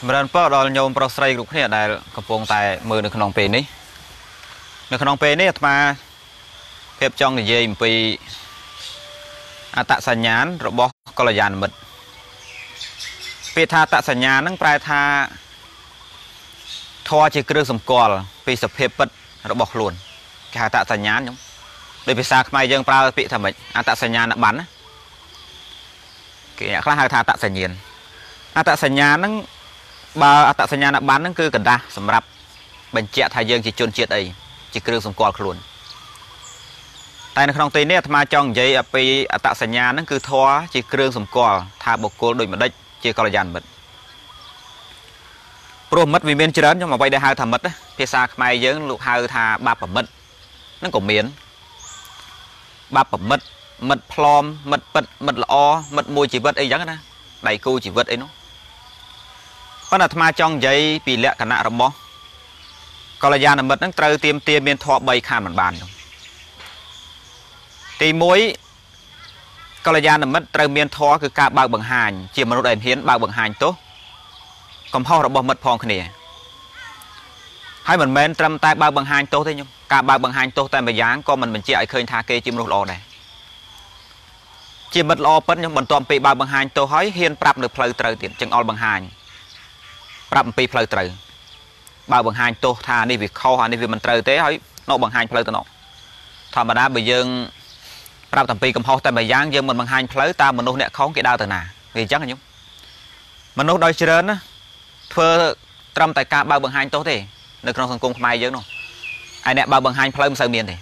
ចម្រើនពរដល់ញោមប្រុសស្រីគ្រប់គ្នាដែលកំពុងតែមើលនៅក្នុងពេលនេះនៅក្នុងពេលនេះអាត្មាភាពចង់និយាយអំពីអត្តសញ្ញាណរបស់កល្យាណមិត្តពាក្យថាអត្តសញ្ញាណហ្នឹងប្រែថាធម៌ជាគ្រឿងសម្គាល់ពីសភាពពិតរបស់ខ្លួនគេហៅអត្តសញ្ញាណខ្ញុំដោយភាសាខ្មែរយើងប្រើពាក្យថាម៉េចអត្តសញ្ញាណប័ណ្ណណាគេអ្នកខ្លះហៅថាអត្តសញ្ញាណអត្តសញ្ញាណហ្នឹង បើអត្តសញ្ញាណប័ណ្ណហ្នឹងគឺกระดาษសម្រាប់បញ្ជាក់ថាយើងជាជនជាតិអីជាគ្រឿងសម្គាល់ខ្លួនតែនៅក្នុងទីនេះអាត្មាចង់និយាយពីអត្តសញ្ញាណហ្នឹងគឺធម៌ជាគ្រឿងសម្គាល់ថាបុគ្គលដូចម្ដេចជាកល្យាណមិត្តព្រោះមិត្តវាមានច្រើនខ្ញុំអ្វីដែលហៅថាមិត្តភាសាខ្មែរយើងលោកហៅថាបាបប្រមិត្តហ្នឹងក៏មានបាបប្រមិត្តមិត្តផ្លอมមិត្តពិតមិត្តល្អមិត្តមួយជីវិតអីចឹងណាដៃគូជីវិតអីនោះ ប៉ុន្តែអាត្មាចង់និយាយពីលក្ខណៈរបស់កល្យាណមិត្តហ្នឹងត្រូវទៀមទាមានធម៌3ខានមិនបាននោះទី1កល្យាណមិត្តត្រូវមានធម៌គឺការបើកបង្ហាញជាមនុស្សដែលហ៊ានបើកបង្ហាញទោសកំហុសរបស់មិត្តផងគ្នាហើយមិនមែនត្រឹមតែបើកបង្ហាញទោសទេញោមការបើកបង្ហាញទោសតែម្យ៉ាងក៏មិនបញ្ជាក់ឲ្យឃើញថាគេជាមនុស្សល្អដែរជាមិត្តល្អពិតខ្ញុំបន្ទាប់ពីបើកបង្ហាញទោសហើយហ៊ានប្រាប់នៅផ្លូវត្រូវទៀតចង្អុលបង្ហាញ ប្រាប់អំពីផ្លូវត្រូវបើបង្ហាញទោសថានេះវាខុសអានេះវាមិនត្រូវទេហើយនៅបង្ហាញផ្លូវទៅនោះធម្មតាបើយើងប្រាប់តាំពីកំហុសតែមួយយ៉ាងយើងមិនបង្ហាញផ្លូវតើមនុស្សអ្នកខុសគេដើរទៅណាវាអញ្ចឹងខ្ញុំមនុស្សដោយច្រើនណាធ្វើត្រឹមតែការបើបង្ហាញទោសទេនៅក្នុងសង្គមខ្មែរយើងនោះហើយអ្នកបើបង្ហាញផ្លូវមិនសូវមានទេ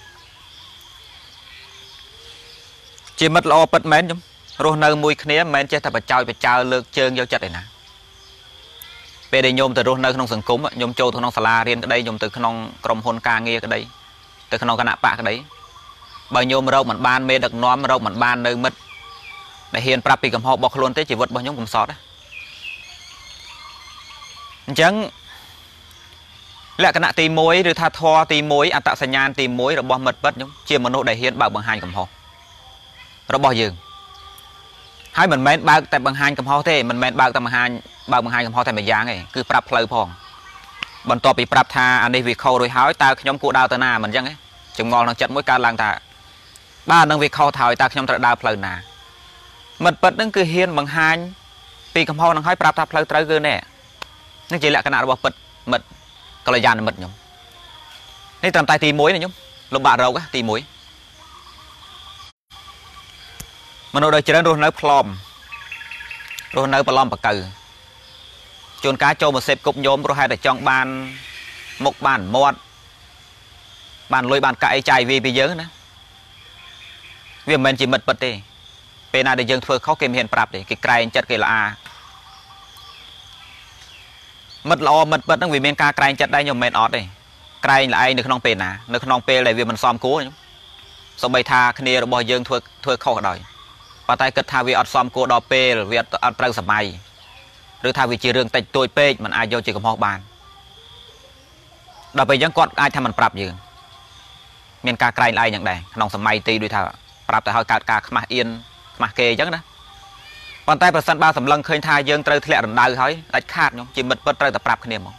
ជាមិត្តល្អពិតមែនខ្ញុំរស់នៅមួយគ្នាមិនមែនចេះតែបចោចបចើលើកជើងយកចិត្តឯណា ពេលដែលញោមទៅរស់នៅក្នុងសង្គមញោមចូលទៅក្នុងសាលារៀនក្តីញោមទៅក្នុងក្រុមហ៊ុនការងារក្តីទៅក្នុងគណៈបកក្តីបើញោមរកមិនបានមេដឹកនាំរកមិនបាននៅមិត្តដែលហ៊ានប្រាប់ពីកំហុសរបស់ខ្លួនទេជីវិតរបស់ញោមកំសត់អញ្ចឹងលក្ខណៈទី1ឬថាធរទី1អត្តសញ្ញាណទី1របស់មិត្តពិតខ្ញុំជាមនុស្សដែលហ៊ានបើកបង្ហាញកំហុសរបស់យើង ហើយមិនមែនបើកតែបង្ហាញកំហុសទេមិនមែនបើកតែបង្ហាញបើកបង្ហាញកំហុសតែមួយយ៉ាងទេគឺប្រាប់ផ្លូវផងបន្ទាប់ពីប្រាប់ថាអានេះវាខុសរួចហើយតើខ្ញុំគួរដើរទៅណាមិនអញ្ចឹងទេចម្ងល់ក្នុងចិត្តមួយកើតឡើងថាបាទនឹងវាខុសហើយតើខ្ញុំត្រូវដើរផ្លូវណាមិត្តពិតនឹងគឺហ៊ានបង្ហាញពីកំហុសនឹងហើយប្រាប់ថាផ្លូវត្រូវគឺនេះនេះជាលក្ខណៈរបស់ពិតមិត្តកល្យាណមិត្តខ្ញុំនេះត្រឹមតែទី1ណាខ្ញុំលំបាករោគទី1 មនុស្សដោយច្រើនរស់នៅផ្លំរស់នៅប្រឡំបកើជួនកាលចូលមកសេពគប់ញោមរស់ហេតុតែចង់បានមុខបានមាត់បានលុយបានកាក់អីចាយវាពីយើងណាវាមិនមែនជាមិត្តពិតទេ ពេលណាដែលយើងធ្វើខុសគេមិនហ៊ានប្រាប់ទេគេក្រែងចិត្តគេល្អាមិត្តល្អមិត្តពិតហ្នឹងវាមានការក្រែងចិត្តដែរខ្ញុំមិនមែនអត់ទេក្រែងល្អឯងនៅក្នុងពេលណានៅក្នុងពេលដែលវាមិនសមគួរខ្ញុំសូម្បីថាគ្នារបស់យើងធ្វើធ្វើខុសក៏ដោយ ប៉ុន្តែគិតថាវាអត់សមគួរដល់ពេលវាអត់ត្រូវសម័យឬថាវាជារឿងតិចតួចពេកมันអាចយកជាកំហុសបានដល់ពេលអញ្ចឹងគាត់អាចថាมันប្រាប់យើងមានការក្រែងល្អឯងយ៉ាងដែរក្នុងសម័យទីដូចថាប្រាប់ទៅឲ្យកើតការខ្មាស់អៀនខ្មាស់គេអញ្ចឹងណាប៉ុន្តែប្រសិនបើសម្លឹងឃើញថាយើងត្រូវធ្លាក់រំដៅហើយដាច់ខាតខ្ញុំជាមិត្តពិតត្រូវតែប្រាប់គ្នាហ្មង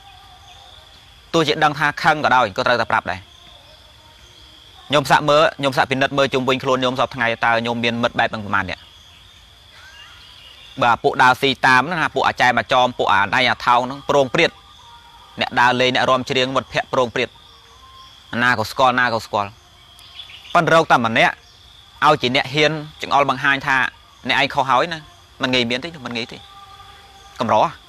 ទោះជាដឹងថាខឹងក៏ដោយក៏ត្រូវតែប្រាប់ដែរ ខ្ញុំសាក់មើលខ្ញុំសាក់ពិនិត្យមើលជុំវិញខ្លួនខ្ញុំសពថ្ងៃតើខ្ញុំមានមិត្តបែបនឹងប្រហែលនេះបាទពួកដើរស៊ីតាមហ្នឹងណាពួកអាចាយមកចោមពួកអាដៃអាថោងហ្នឹងប្រងព្រាតអ្នកដើរលេងអ្នករំជ្រៀងវត្តភ័ក្រប្រងព្រាតអាណាក៏ស្គាល់ណាក៏ស្គាល់ប៉ុន្តែរោគតែម្នាក់ឲ្យជាអ្នកហ៊ានចង្អុលបង្ហាញថាអ្នកឯងខុសហើយណាមិនងាយមានទេមិនងាយទេកម្រហ៎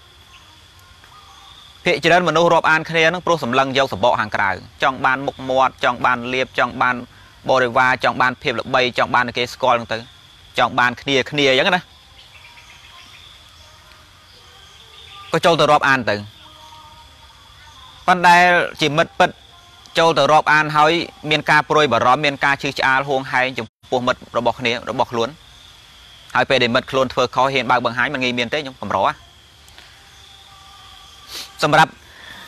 ភាគច្រើនមនុស្សរាប់អានគ្នានឹងព្រោះសម្លឹងយកសបកខាងក្រៅចង់បានមុខមាត់ចង់បានលៀបចង់បានបរិវារចង់បានភាពល្បីចង់បានគេស្គាល់ហ្នឹងទៅចង់បានគ្នាគ្នាអញ្ចឹងណាក៏ចូលទៅរាប់អានទៅប៉ុន្តែជាមិត្តពិតចូលទៅរាប់អានហើយមានការព្រួយបារម្ភមានការជឿឆ្អាលហួងហែងចំពោះមិត្តរបស់គ្នារបស់ខ្លួនហើយពេលដែលមិត្តខ្លួនធ្វើខុសហ៊ានបើកបង្ហាញមិនងាយមានទេខ្ញុំកម្រ សម្រាប់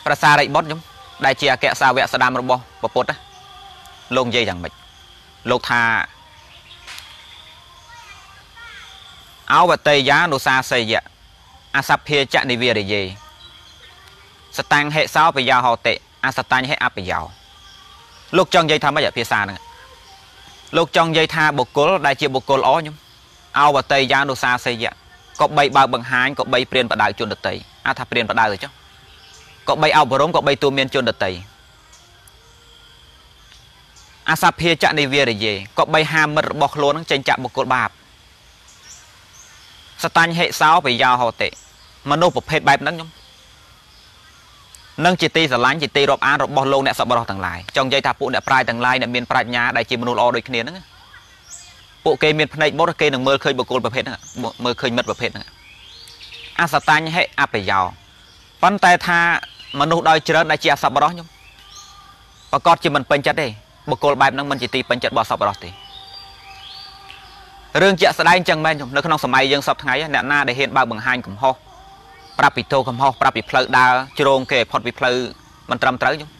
ប្រសារិបុត្រខ្ញុំដែលជាអគ្គសាវកស្ដាមរបស់ពពុទ្ធលោកនិយាយយ៉ាងម៉េចលោកថាអវតេយានុសាសយៈអសភាចនិវិរិយេសតាំងហេសោបយោហោតិអសតាញ់ហេអបយោលោកចង់និយាយថាម៉េចភាសាហ្នឹងលោកចង់និយាយថាបុគ្គលដែលជាបុគ្គលល្អខ្ញុំអវតេយានុសាសេយៈក៏បីបើបង្ហាញក៏បីព្រានបដៅជនដតីអាថាព្រានបដៅទៅចុះ ក៏បីអប់រំក៏បីទូមានជនដតីអសភាចនិវិរិយេក៏បីហាមិត្តរបស់ខ្លួននឹងចេញចាក់បុគ្គលបាបសតាញ់ហិសោបយោហោតិមនុស្សប្រភេទបែបហ្នឹងខ្ញុំនឹងជាទីស្រឡាញ់ជាទីរាប់អានរបស់លោកអ្នកសប្បុរសទាំងឡាយចង់និយាយថាពួកអ្នកប្រាជ្ញទាំងឡាយអ្នកមានប្រាជ្ញាដែលជាមនុស្សល្អដូចគ្នាហ្នឹងពួកគេមានភ្នែកមុតគេនឹងមើលឃើញបុគ្គលប្រភេទហ្នឹងមើលឃើញមិត្តប្រភេទហ្នឹងអសតាញ់ហិអបយោប៉ុន្តែថា មនុស្សដោយច្រើនដែលជាអសប្បុរសខ្ញុំប្រកាសជាមិនពេញចិត្តទេបុគ្គលបែបហ្នឹងមិនជាទីពេញចិត្តរបស់សប្បុរសទេរឿងជាក់ស្ដែងចឹងមែនខ្ញុំនៅក្នុងសម័យយើងសពថ្ងៃអ្នកណាដែលហ៊ានបើកបង្ហាញកំហុសប្រាប់ពីទោសកំហុសប្រាប់ពីផ្លូវដើរជ្រងគេផុតពីផ្លូវមិនត្រឹមត្រូវខ្ញុំ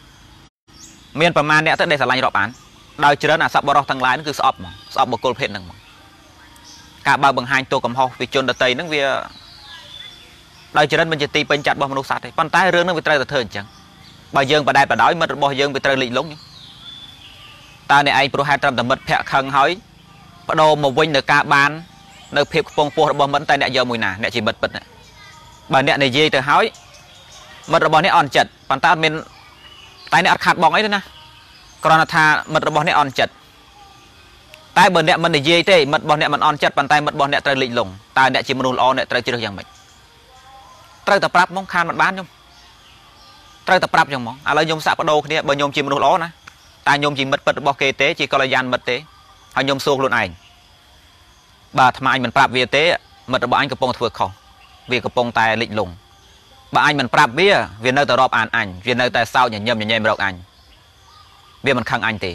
មានប្រមាណអ្នកទៅដែលឆ្លាញ់រាប់អានដោយច្រើនអាសប្បុរសទាំងឡាយគឺស្អប់ហ្មងស្អប់បុគ្គលភេទហ្នឹងហ្មងការបើកបង្ហាញទោសកំហុសពីជនដតីហ្នឹងវា ដោយច្រើនមិនជាទីពេញចិត្តរបស់មនុស្សសត្វទេប៉ុន្តែរឿងហ្នឹងវាត្រូវតែធ្វើអញ្ចឹងបើយើងបដែតបដោយមិត្តរបស់យើងវាត្រូវលិចលង់តើអ្នកឯងព្រោះហេតុត្រឹមតែមិត្តភ័ក្ដិខឹងហើយបដូរមកវិញនៅការបាននៅភាពខ្ពង់ខ្ពស់របស់មិត្តតែអ្នកយកមួយណាអ្នកជាមិត្តពិតណាបើអ្នកនិយាយទៅហើយមិត្តរបស់អ្នកអន់ចិត្តប៉ុន្តែអត់មានតែអ្នកអត់ខាត់បងអីទេណាគ្រាន់តែថាមិត្តរបស់អ្នកអន់ចិត្តតែបើអ្នកមិននិយាយទេមិត្តរបស់អ្នកមិនអន់ចិត្តប៉ុន្តែមិត្តរបស់អ្នកត្រូវលិចលង់តើអ្នកជាមនុស្សល្អអ្នកត្រូវជ្រើសយ៉ាងម៉េច ត្រូវតែប្រាប់ហ្មងខានមិនបានខ្ញុំត្រូវតែប្រាប់ចឹងហ្មងឥឡូវខ្ញុំសាក់បដូរគ្នាបើខ្ញុំជាមនុស្សល្អណាតែខ្ញុំជាមិត្តពិតរបស់គេទេជាកល្យានមិត្តទេហើយខ្ញុំសួរខ្លួនឯងបើអាត្មាអញមិនប្រាប់វាទេមិត្តរបស់អញកំពុងធ្វើខុសវាកំពុងតែលិចលង់បើអញមិនប្រាប់វាវានៅតែរាប់អានអញវានៅតែសោកញញឹមញញែមរកអញវាមិនខឹងអញទេ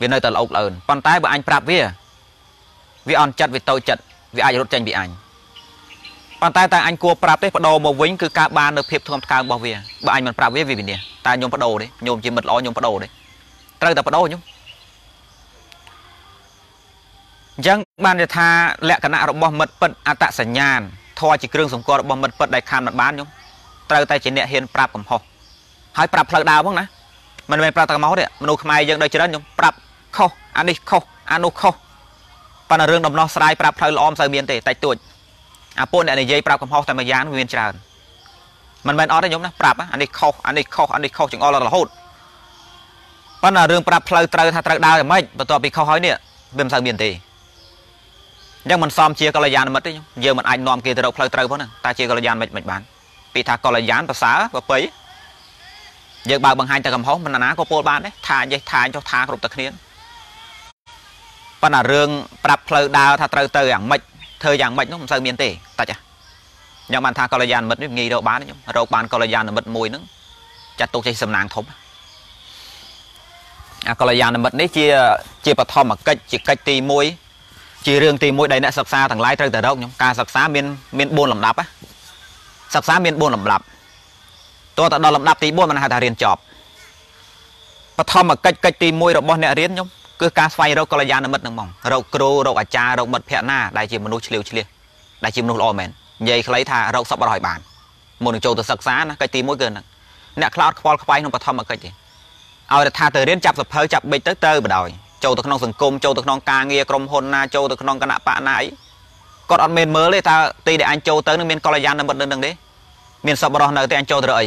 វានៅតែល្អោកល្អើនប៉ុន្តែបើអញប្រាប់វាវាអន់ចិត្តវាតូចចិត្តវាអាចរត់ចេញពីអញ ប៉ុន្តែតែអញគួរប្រាប់ទេបដូរមកវិញគឺការបាននៅភាពធ្ងន់ធ្ងររបស់វាបើអញមិនប្រាប់វាវាវិនិច្ឆ័យតែខ្ញុំបដូរទេខ្ញុំជាមិត្តល្អខ្ញុំបដូរទេត្រូវតែបដូរខ្ញុំអញ្ចឹងបានន័យថាលក្ខណៈរបស់មិត្តពិតអត្តសញ្ញាណធម៌ជាគ្រឿងសង្កត់របស់មិត្តពិតដែលខានមិនបានខ្ញុំត្រូវតែជាអ្នកហ៊ានប្រាប់កំហុសហើយប្រាប់ផ្លូវដើរផងណាមិនមែនប្រាប់តែកំហុសទេមនុស្សខ្មែរយើងដូចច្រើនខ្ញុំប្រាប់ខុសអានេះខុសអានោះខុសប៉ុន្តែរឿងដំណោះស្រាយប្រាប់ផ្លូវល្អមិនសូវមានទេតិចតួច អាពួកអ្នកនិយាយប្រាប់កំហុសតែមួយយ៉ាងវាមានច្រើនមិនមែនអត់ទេខ្ញុំណាប្រាប់អានេះខុសអានេះខុសអានេះខុសចង្អុលរហូតប៉ុន្តែរឿងប្រាប់ផ្លូវត្រូវថាត្រូវដើរយ៉ាងម៉េចបន្ទាប់ពីខុសហើយនេះវាមិនសូវមានទេអញ្ចឹងមិនសមជាកល្យានមិត្តទេយើងមិនអាចនាំគេទៅរកផ្លូវត្រូវផងហ្នឹងតែជាកល្យានមិនមិនបានពីថាកល្យានប្រសើរប្រពៃយើងបើបង្ហាញតែកំហុសមិនណាក៏ពោលបានដែរថាយេថាចុះថាគ្រប់តែគ្នាប៉ុន្តែរឿងប្រាប់ផ្លូវដើរថាត្រូវទៅយ៉ាងម៉េច ធ្វើយ៉ាងម៉េចនោះមិនសូវមានទេតាច់ខ្ញុំបានថាកល្យានមិត្តនេះងាយរកបានខ្ញុំរកបានកល្យានមិត្តមួយហ្នឹងចាត់ទុកជាសំណាងធំអាកល្យានមិត្តនេះជាជាបឋមកិច្ចជាកិច្ចទី1ជារឿងទី1ដែលអ្នកសិក្សាទាំងឡាយត្រូវតែរកខ្ញុំការសិក្សាមានមាន4លំដាប់សិក្សាមាន4លំដាប់តើតដល់លំដាប់ទី4មិនហៅថារៀនចប់បឋមកិច្ចកិច្ចទី1របស់អ្នករៀនខ្ញុំ គឺការស្វែងរកកល្យាណមិត្តហ្នឹងហ្មងរកគ្រូរកអាចារ្យរកមិត្តភក្តិណាដែលជាមនុស្សឆ្លៀវឆ្លៀសដែលជាមនុស្សល្អមែននិយាយខ្លីថារកសពរឲ្យបានមុននឹងចូលទៅសិក្សាណាកិច្ចទី1គឺហ្នឹងអ្នកខ្លោតខ្វល់ខ្វាយក្នុងបឋមកិច្ចទេឲ្យតែថាទៅរៀនចាប់សភៅចាប់បិចទៅទៅបដ ாய் ចូលទៅក្នុងសង្គមចូលទៅក្នុងការងារក្រុមហ៊ុនណាចូលទៅក្នុងគណៈបកណាអីគាត់អត់មែនមើលទេថាទីដែលអញចូលទៅនឹងមានកល្យាណមិត្តនៅនឹងទេមានសពរស់នៅទេអញចូលទៅរកអី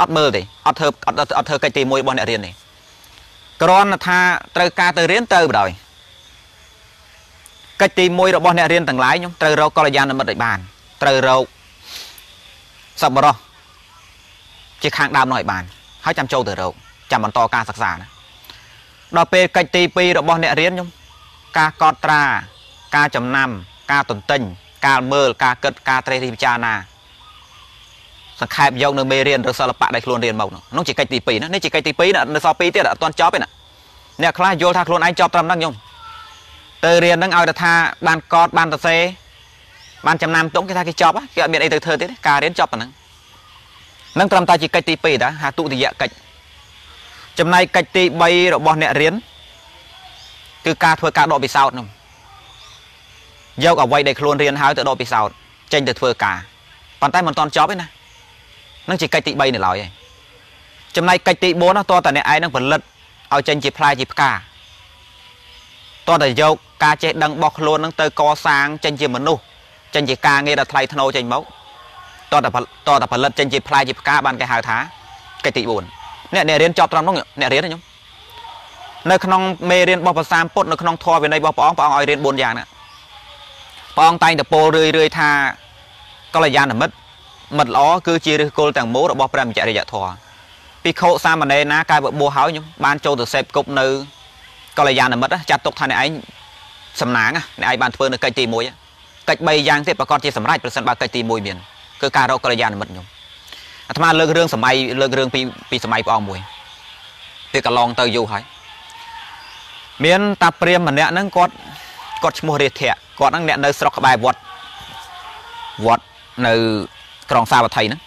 អត់មើលទេអត់ធ្វើអត់អត់ធ្វើកិច្ចទី1របស់អ្នករៀនទេ គ្រាន់ថាត្រូវការទៅរៀនទៅបដ ாய் កិច្ចទី1របស់អ្នករៀនទាំងឡាយខ្ញុំត្រូវរកកល្យាណមិត្តឲ្យបានត្រូវរកសប្បុរសជាខាងដើមនោះឲ្យបានហើយចាំចូលទៅរកចាំបន្តការសិក្សាណាដល់ពេលកិច្ចទី2របស់អ្នករៀនខ្ញុំការកត់ត្រា ការចំណាំ ការទន្ទិញការមើលការគិតការត្រេះរិះពិចារណា សង្ខេបយកនៅមេរៀនឬសិល្បៈដែលខ្លួនរៀនមកនោះជាកិច្ចទី2ណានេះជាកិច្ចទី2នៅសល់2ទៀតអត់ទាន់ចប់ទេណាអ្នកខ្លះយល់ថាខ្លួនឯងចប់ត្រឹមហ្នឹងខ្ញុំទៅរៀនហ្នឹងឲ្យតែថាបានកតបានសរសេរបានចំណាំទុំគេថាគេចប់គេអត់មានអីទៅធ្វើទៀតការរៀនចប់ប៉ុណ្ណឹងនឹងត្រឹមតែជាកិច្ចទី2តាហាទុតិយកិច្ចចំណែកកិច្ចទី3របស់អ្នករៀនគឺការធ្វើការដកពិសោធន៍នោះយកអ្វីដែលខ្លួនរៀនហើយទៅដកពិសោធន៍ចេញទៅធ្វើការប៉ុន្តែមិនទាន់ចប់ទេណា នឹងជាកិច្ចទី3នៅឡើយឯងចំណែកកិច្ចទី4នោះតើតើអ្នកឯងនឹងផលិតឲ្យចេញជាផ្លែជាផ្កាតើតើយកការចេះដឹងរបស់ខ្លួននឹងទៅកសាងចេញជាមនុស្សចេញជាការងារដ៏ថ្លៃថ្នូរចេញមកតើតើតើតើផលិតចេញជាផ្លែជាផ្កាបានគេហៅថាកិច្ចទី4អ្នកអ្នករៀនចប់ត្រង់នោះអ្នករៀនខ្ញុំនៅក្នុងមេរៀនរបស់ភាសាពុទ្ធនៅក្នុងធម៌វិន័យរបស់ព្រះអង្គព្រះអង្គឲ្យរៀន4យ៉ាងណាព្រះអង្គតែងតែពោលរឿយរឿយថាកល្យាណមិត្ត មិត្តល្អគឺជាឫសគល់ទាំងមូលរបស់ព្រះមច្ចរិយធម៌ភិក្ខុសាមណេរណាកាយបបួសហើយខ្ញុំបានចូលទៅសេពគប់នៅកល្យាណមិត្តចាត់ទុកថាអ្នកឯងសំណាងអ្នកឯងបានធ្វើនៅកិច្ចទី1កិច្ច3យ៉ាងទៀតប្រកាសជាសម្រេចប្រសិនបើកិច្ចទី1មានគឺការរកកល្យាណមិត្តខ្ញុំអាត្មាលើករឿងសម័យលើករឿងពីពីសម័យព្រះអង្គមួយពេលកន្លងទៅយូរហើយមានតាព្រាមម្នាក់ហ្នឹងគាត់គាត់ឈ្មោះរាធៈគាត់ហ្នឹងអ្នកនៅស្រុកក្បែរវត្តវត្តនៅ ក្រុងសាវត្ថីហ្នឹង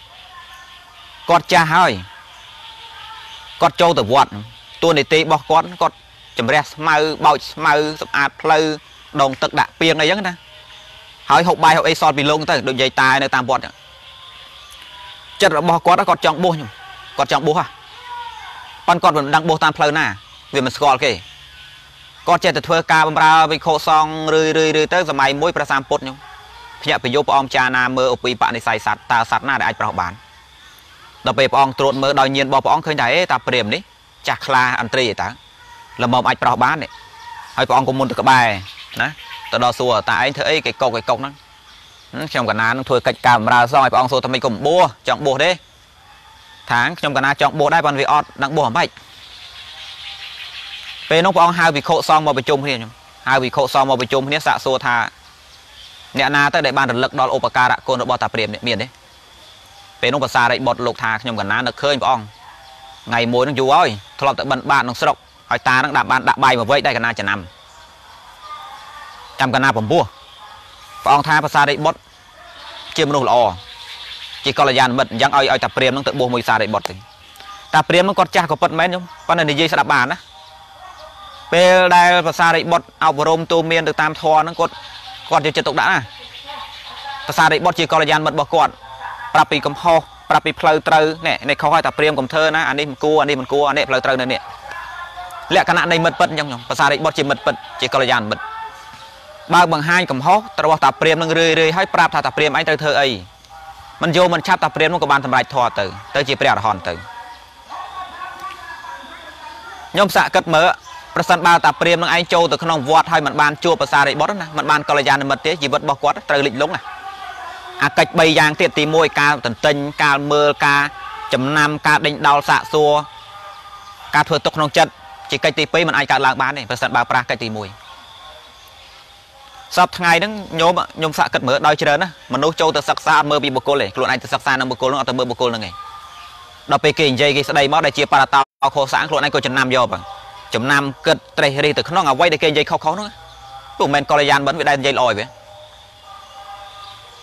គាត់ចាស់ហើយគាត់ចូលទៅវត្តតួនាទីរបស់គាត់គាត់ជំរះស្មៅបោចស្មៅសម្អាតផ្លូវដងទឹកដាក់ពីងអីចឹងណាហើយហូបបាយហូបអីសល់ពីលោកទៅដូចយាយតានៅតាមវត្តចិត្តរបស់គាត់គាត់ចង់បួសខ្ញុំគាត់ចង់បួសហ่ะប៉ុន្តែគាត់មិនដឹងបួសតាមផ្លូវណាវាមិនស្គាល់គេគាត់ចេះតែធ្វើការបម្រើវិខោសងរឿយរឿយរឿយទៅសម័យមួយព្រះសម្ពុទ្ធខ្ញុំ ភ្ញាក់ប្រយុព្រះអង្គចារណាមើលឧបិបនិស័យសត្វតើសត្វណាដែលអាចប្រោះបានដល់ពេលព្រះអង្គត្រួតមើលដោយញាណរបស់ព្រះអង្គឃើញថាអេតាព្រាមនេះចាស់ខ្លាអន្ត្រីឯតើល្មមអាចប្រោះបាននេះហើយព្រះអង្គក៏មុនទៅក្បែរណាទៅដល់សួរតាឯងធ្វើអីគេកុកគេកុកហ្នឹងខ្ញុំកណានឹងធ្វើកិច្ចការបម្រើសងឲ្យព្រះអង្គសួរថាម៉េចកុំបួសចង់បួសទេថាងខ្ញុំកណាចង់បួសដែរប៉ុន្តែវាអត់នឹងបួសអំបាច់ពេលនោះព្រះអង្គហៅវិខុសងមកប្រជុំគ្នាខ្ញុំហៅវិខុសងមកប្រជុំគ្នាសាកសួរថា អ្នកណាទៅដែលបានរលឹកដល់ឧបការៈគុណរបស់តាព្រាមនេះមានទេពេលនោះភាសារិបុត្រលោកថាខ្ញុំកណានឹកឃើញព្រះអង្គថ្ងៃមួយនឹងយូរហើយធ្លាប់តែបិណ្ឌបាតក្នុងស្រុកហើយតានឹងដាក់បានដាក់បាយមកវែកដែរកណាចំណាំចាំកណាពពោះព្រះអង្គថាភាសារិបុត្រជាមនុស្សល្អជាកល្យានមិត្តអញ្ចឹងឲ្យឲ្យតាព្រាមនឹងទៅបួសមួយភាសារិបុត្រទៅតាព្រាមនឹងគាត់ចាស់ក៏ពិតមែនខ្ញុំប៉ុន្តែនិយាយស្ដាប់បានណាពេលដែលភាសារិបុត្រអប់រំទូមានទៅតាមធម៌ហ្នឹងគាត់ គាត់យកចិត្តទុកដាក់ណាភាសារិបុត្រជាកល្យានមិត្តរបស់គាត់ប្រាប់ពីកំហុសប្រាប់ពីផ្លូវត្រូវនេះនេះខុសហើយតែព្រាមកុំធ្វើណាអានេះមិនគួរអានេះមិនគួរអានេះផ្លូវត្រូវនៅនេះលក្ខណៈនៃមិត្តពិតអញ្ចឹងខ្ញុំភាសារិបុត្រជាមិត្តពិតជាកល្យានមិត្តបើបង្ហាញកំហុសរបស់តាព្រាមនឹងរឿយរឿយហើយប្រាប់ថាតាព្រាមឯងត្រូវធ្វើអីមិនយកមិនឆាប់តាព្រាមនោះក៏បានសម្រេចធម៌ទៅទៅជាព្រះអរហន្តទៅខ្ញុំសាកគិតមើល ប្រសិនបើតាព្រាមនឹងឯងចូលទៅក្នុងវត្តហើយមិនបានជួបភាសារិបុត្រណាមិនបានកល្យាណមិត្តទេជីវិតរបស់គាត់ត្រូវលិចលង់ណាអាកិច្ច3យ៉ាងទៀតទី1ការតន្ទិញការមើលការចំណាំការដេញដោលសាកសួរការធ្វើទុកក្នុងចិត្តជាកិច្ចទី2មិនអាចកើតឡើងបានទេប្រសិនបើប្រាស់កិច្ចទី1សពថ្ងៃហ្នឹងញោមញោមសាក់គិតមើលដោយច្រើនណាមនុស្សចូលទៅសិក្សាអត់មើលពីបុគ្គលទេខ្លួនឯងទៅសិក្សានឹងបុគ្គលហ្នឹងអត់ទៅមើលបុគ្គលហ្នឹងឯងដល់ពេលគេនិយាយគេស្ដីមកដែលជាបារតោខុសសាងខ្លួនឯងក៏ចំណាំយកបង ចំណាំគិតត្រេះរិះទៅក្នុងអ្វីដែលគេនិយាយខុសៗហ្នឹងពុំមែនកល្យានបិណ្ឌវាដែលនិយាយល្អឯងវា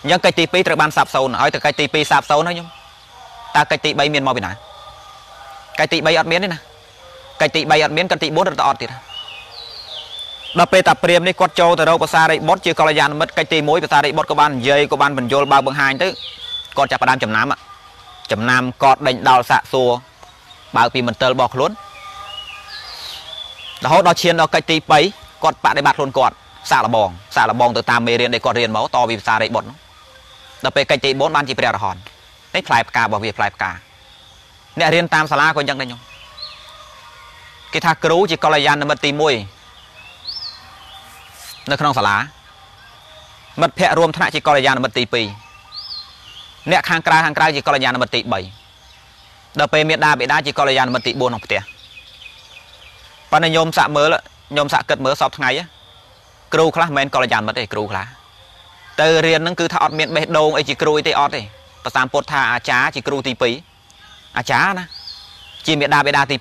អញ្ចឹងកិច្ចទី2ត្រូវបានសាបសូន្យហើយទៅកិច្ចទី2សាបសូន្យហើយខ្ញុំតើកិច្ចទី3មានមកពីណាកិច្ចទី3អត់មានទេណាកិច្ចទី3អត់មានកិច្ចទី4រត់អត់ទៀតដល់ពេលតាព្រាមនេះគាត់ចូលទៅរកភាសារិបុត្រជាកល្យាណមិត្តកិច្ចទី1ភាសារិបុត្រក៏បាននិយាយក៏បានបញ្យលបើបង្ហាញទៅគាត់ចាប់ផ្ដើមចំណាំចំណាំកតដេញដោលសាក់សួរបើពីមន្ទិលរបស់ខ្លួន រហូតដល់ឈានដល់កិច្ចទី3គាត់បដិបត្តិខ្លួនគាត់សាកលបងសាកលបងទៅតាមមេរៀនដែលគាត់រៀនមកតវិភាសារិបុត្រដល់ពេលកិច្ចទី4បានជាព្រះអរហន្តនេះផ្លែផ្ការបស់វាផ្លែផ្កាអ្នករៀនតាមសាលាក៏អញ្ចឹងដែរខ្ញុំគេថាគ្រូជាកល្យាណមិត្តទី1នៅក្នុងសាលាមិត្តភ័ក្តិរួមថ្នាក់ជាកល្យាណមិត្តទី2អ្នកខាងក្រៅខាងក្រៅជាកល្យាណមិត្តទី3ដល់ពេលមេដាបេដាជាកល្យាណមិត្តទី4ក្នុងផ្ទះ ប៉ុន្តែញោមសាក់មើលញោមសាក់គិតមើលសពថ្ងៃគ្រូខ្លះមិនមែនកល្យាណមិត្តទេគ្រូខ្លះទៅរៀនហ្នឹងគឺថាអត់មានបេះដូងអីជាគ្រូអីទេអត់ទេប្រសាមពុទ្ធថាអាចារ្យជាគ្រូទី2អាចារ្យណាជាមេដាបេដាទី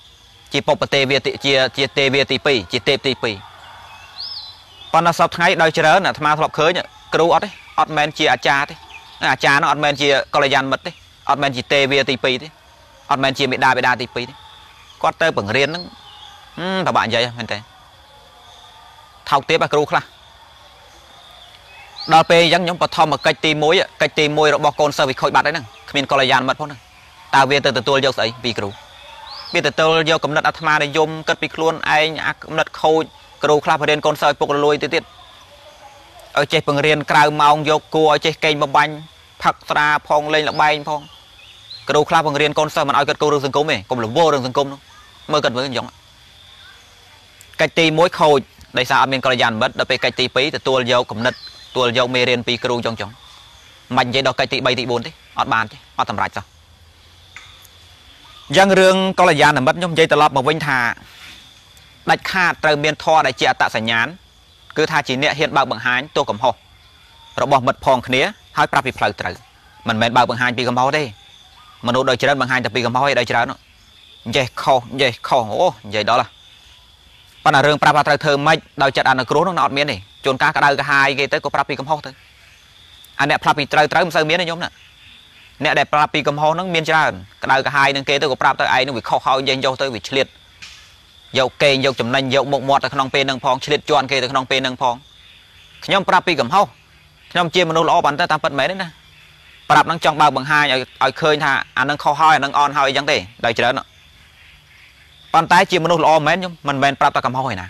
2ជាពុពទេវាជាជាទេវាទី2ជាទេពទី2ប៉ុន្តែសពថ្ងៃដោយច្រើនអាត្មាធ្លាប់ឃើញគ្រូអត់ទេអត់មែនជាអាចារ្យទេអាចារ្យនោះអត់មែនជាកល្យាណមិត្តទេអត់មែនជាទេវាទី2ទេអត់មែនជាមេដាបេដាទី2ទេគាត់ទៅបង្រៀនហ្នឹង ពិបាកនិយាយមែនទេថោកទាបគ្រូខ្លះដល់ពេលអញ្ចឹងខ្ញុំបឋមកិច្ចទី1កិច្ចទី1របស់កូនសិស្សវាខូចបាត់ហើយហ្នឹងគ្មានកល្យានមិត្តផងហ្នឹងតើវាទៅទទួលយកស្អីពីគ្រូវាទទួលយកកំណត់អាត្មានិយមគិតពីខ្លួនឯងអាកំណត់ខូចគ្រូខ្លះបរៀនកូនសិស្សឲ្យពុករលួយទៅទៀតឲ្យចេះបង្រៀនក្រៅម៉ោងយកគួរឲ្យចេះកេងបបាញ់ផឹកស្រាផងលេងលបែងផងគ្រូខ្លះបង្រៀនកូនសិស្សមិនឲ្យគាត់គោរឿងសង្គមទេកុំរវល់រឿងសង្គមនោះមើលគាត់មើលអញ្ចឹង កិច្ចទី1ខូចដោយសារអត់មានកល្យានមិត្តដល់ពេលកិច្ចទី2ទទួលយកគំនិតទទួលយកមេរៀនពីគ្រូចឹងចឹងមិននិយាយដល់កិច្ចទី3ទី4ទេអត់បានទេអត់តម្រាច់សោះយ៉ាងរឿងកល្យានមិត្តខ្ញុំនិយាយត្រឡប់មកវិញថាដាច់ខាតត្រូវមានធម៌ដែលជាអត្តសញ្ញាណគឺថាជាអ្នកហ៊ានបើកបង្ហាញទោសកំហុសរបស់មិត្តផងគ្នាហើយប្រាប់ពីផ្លូវត្រូវមិនមែនបើកបង្ហាញពីកំហុសទេមនុស្សដោយច្រើនបង្ហាញតែពីកំហុសឯដោយច្រើននិយាយខុសនិយាយខុសអូនិយាយដល់ ប៉ុន្តែរឿងប្រាប់ថាត្រូវធ្វើម៉េចដោយចិត្តអនុគ្រោះនោះអត់មានទេជួនកាលក្តៅកាហាយគេទៅក៏ប្រាប់ពីកំហុសទៅអាអ្នកប្រាប់ពីត្រូវត្រូវមិនសូវមានទេខ្ញុំណាអ្នកដែលប្រាប់ពីកំហុសហ្នឹងមានច្រើនក្តៅកាហាយនឹងគេទៅក៏ប្រាប់ទៅឯងនឹងវាខុសហើយយើងយកទៅវាឆ្លៀតយកកេងយកចំណេញយកមុខមាត់ទៅក្នុងពេលហ្នឹងផងឆ្លៀតជន់គេទៅក្នុងពេលហ្នឹងផងខ្ញុំប្រាប់ពីកំហុសខ្ញុំជាមនុស្សល្អបានតែតាមពិតមែនទេណាប្រាប់នឹងចង់បើកបង្ហាញឲ្យឲ្យឃើញថាអានឹងខុសហើយអានឹងអន់ហើយអញ្ចឹងទេដល់ច្រើន ប៉ុន្តែជាមនុស្សល្អមែនខ្ញុំមិនមែនប្រាប់តែកំហុសឯណា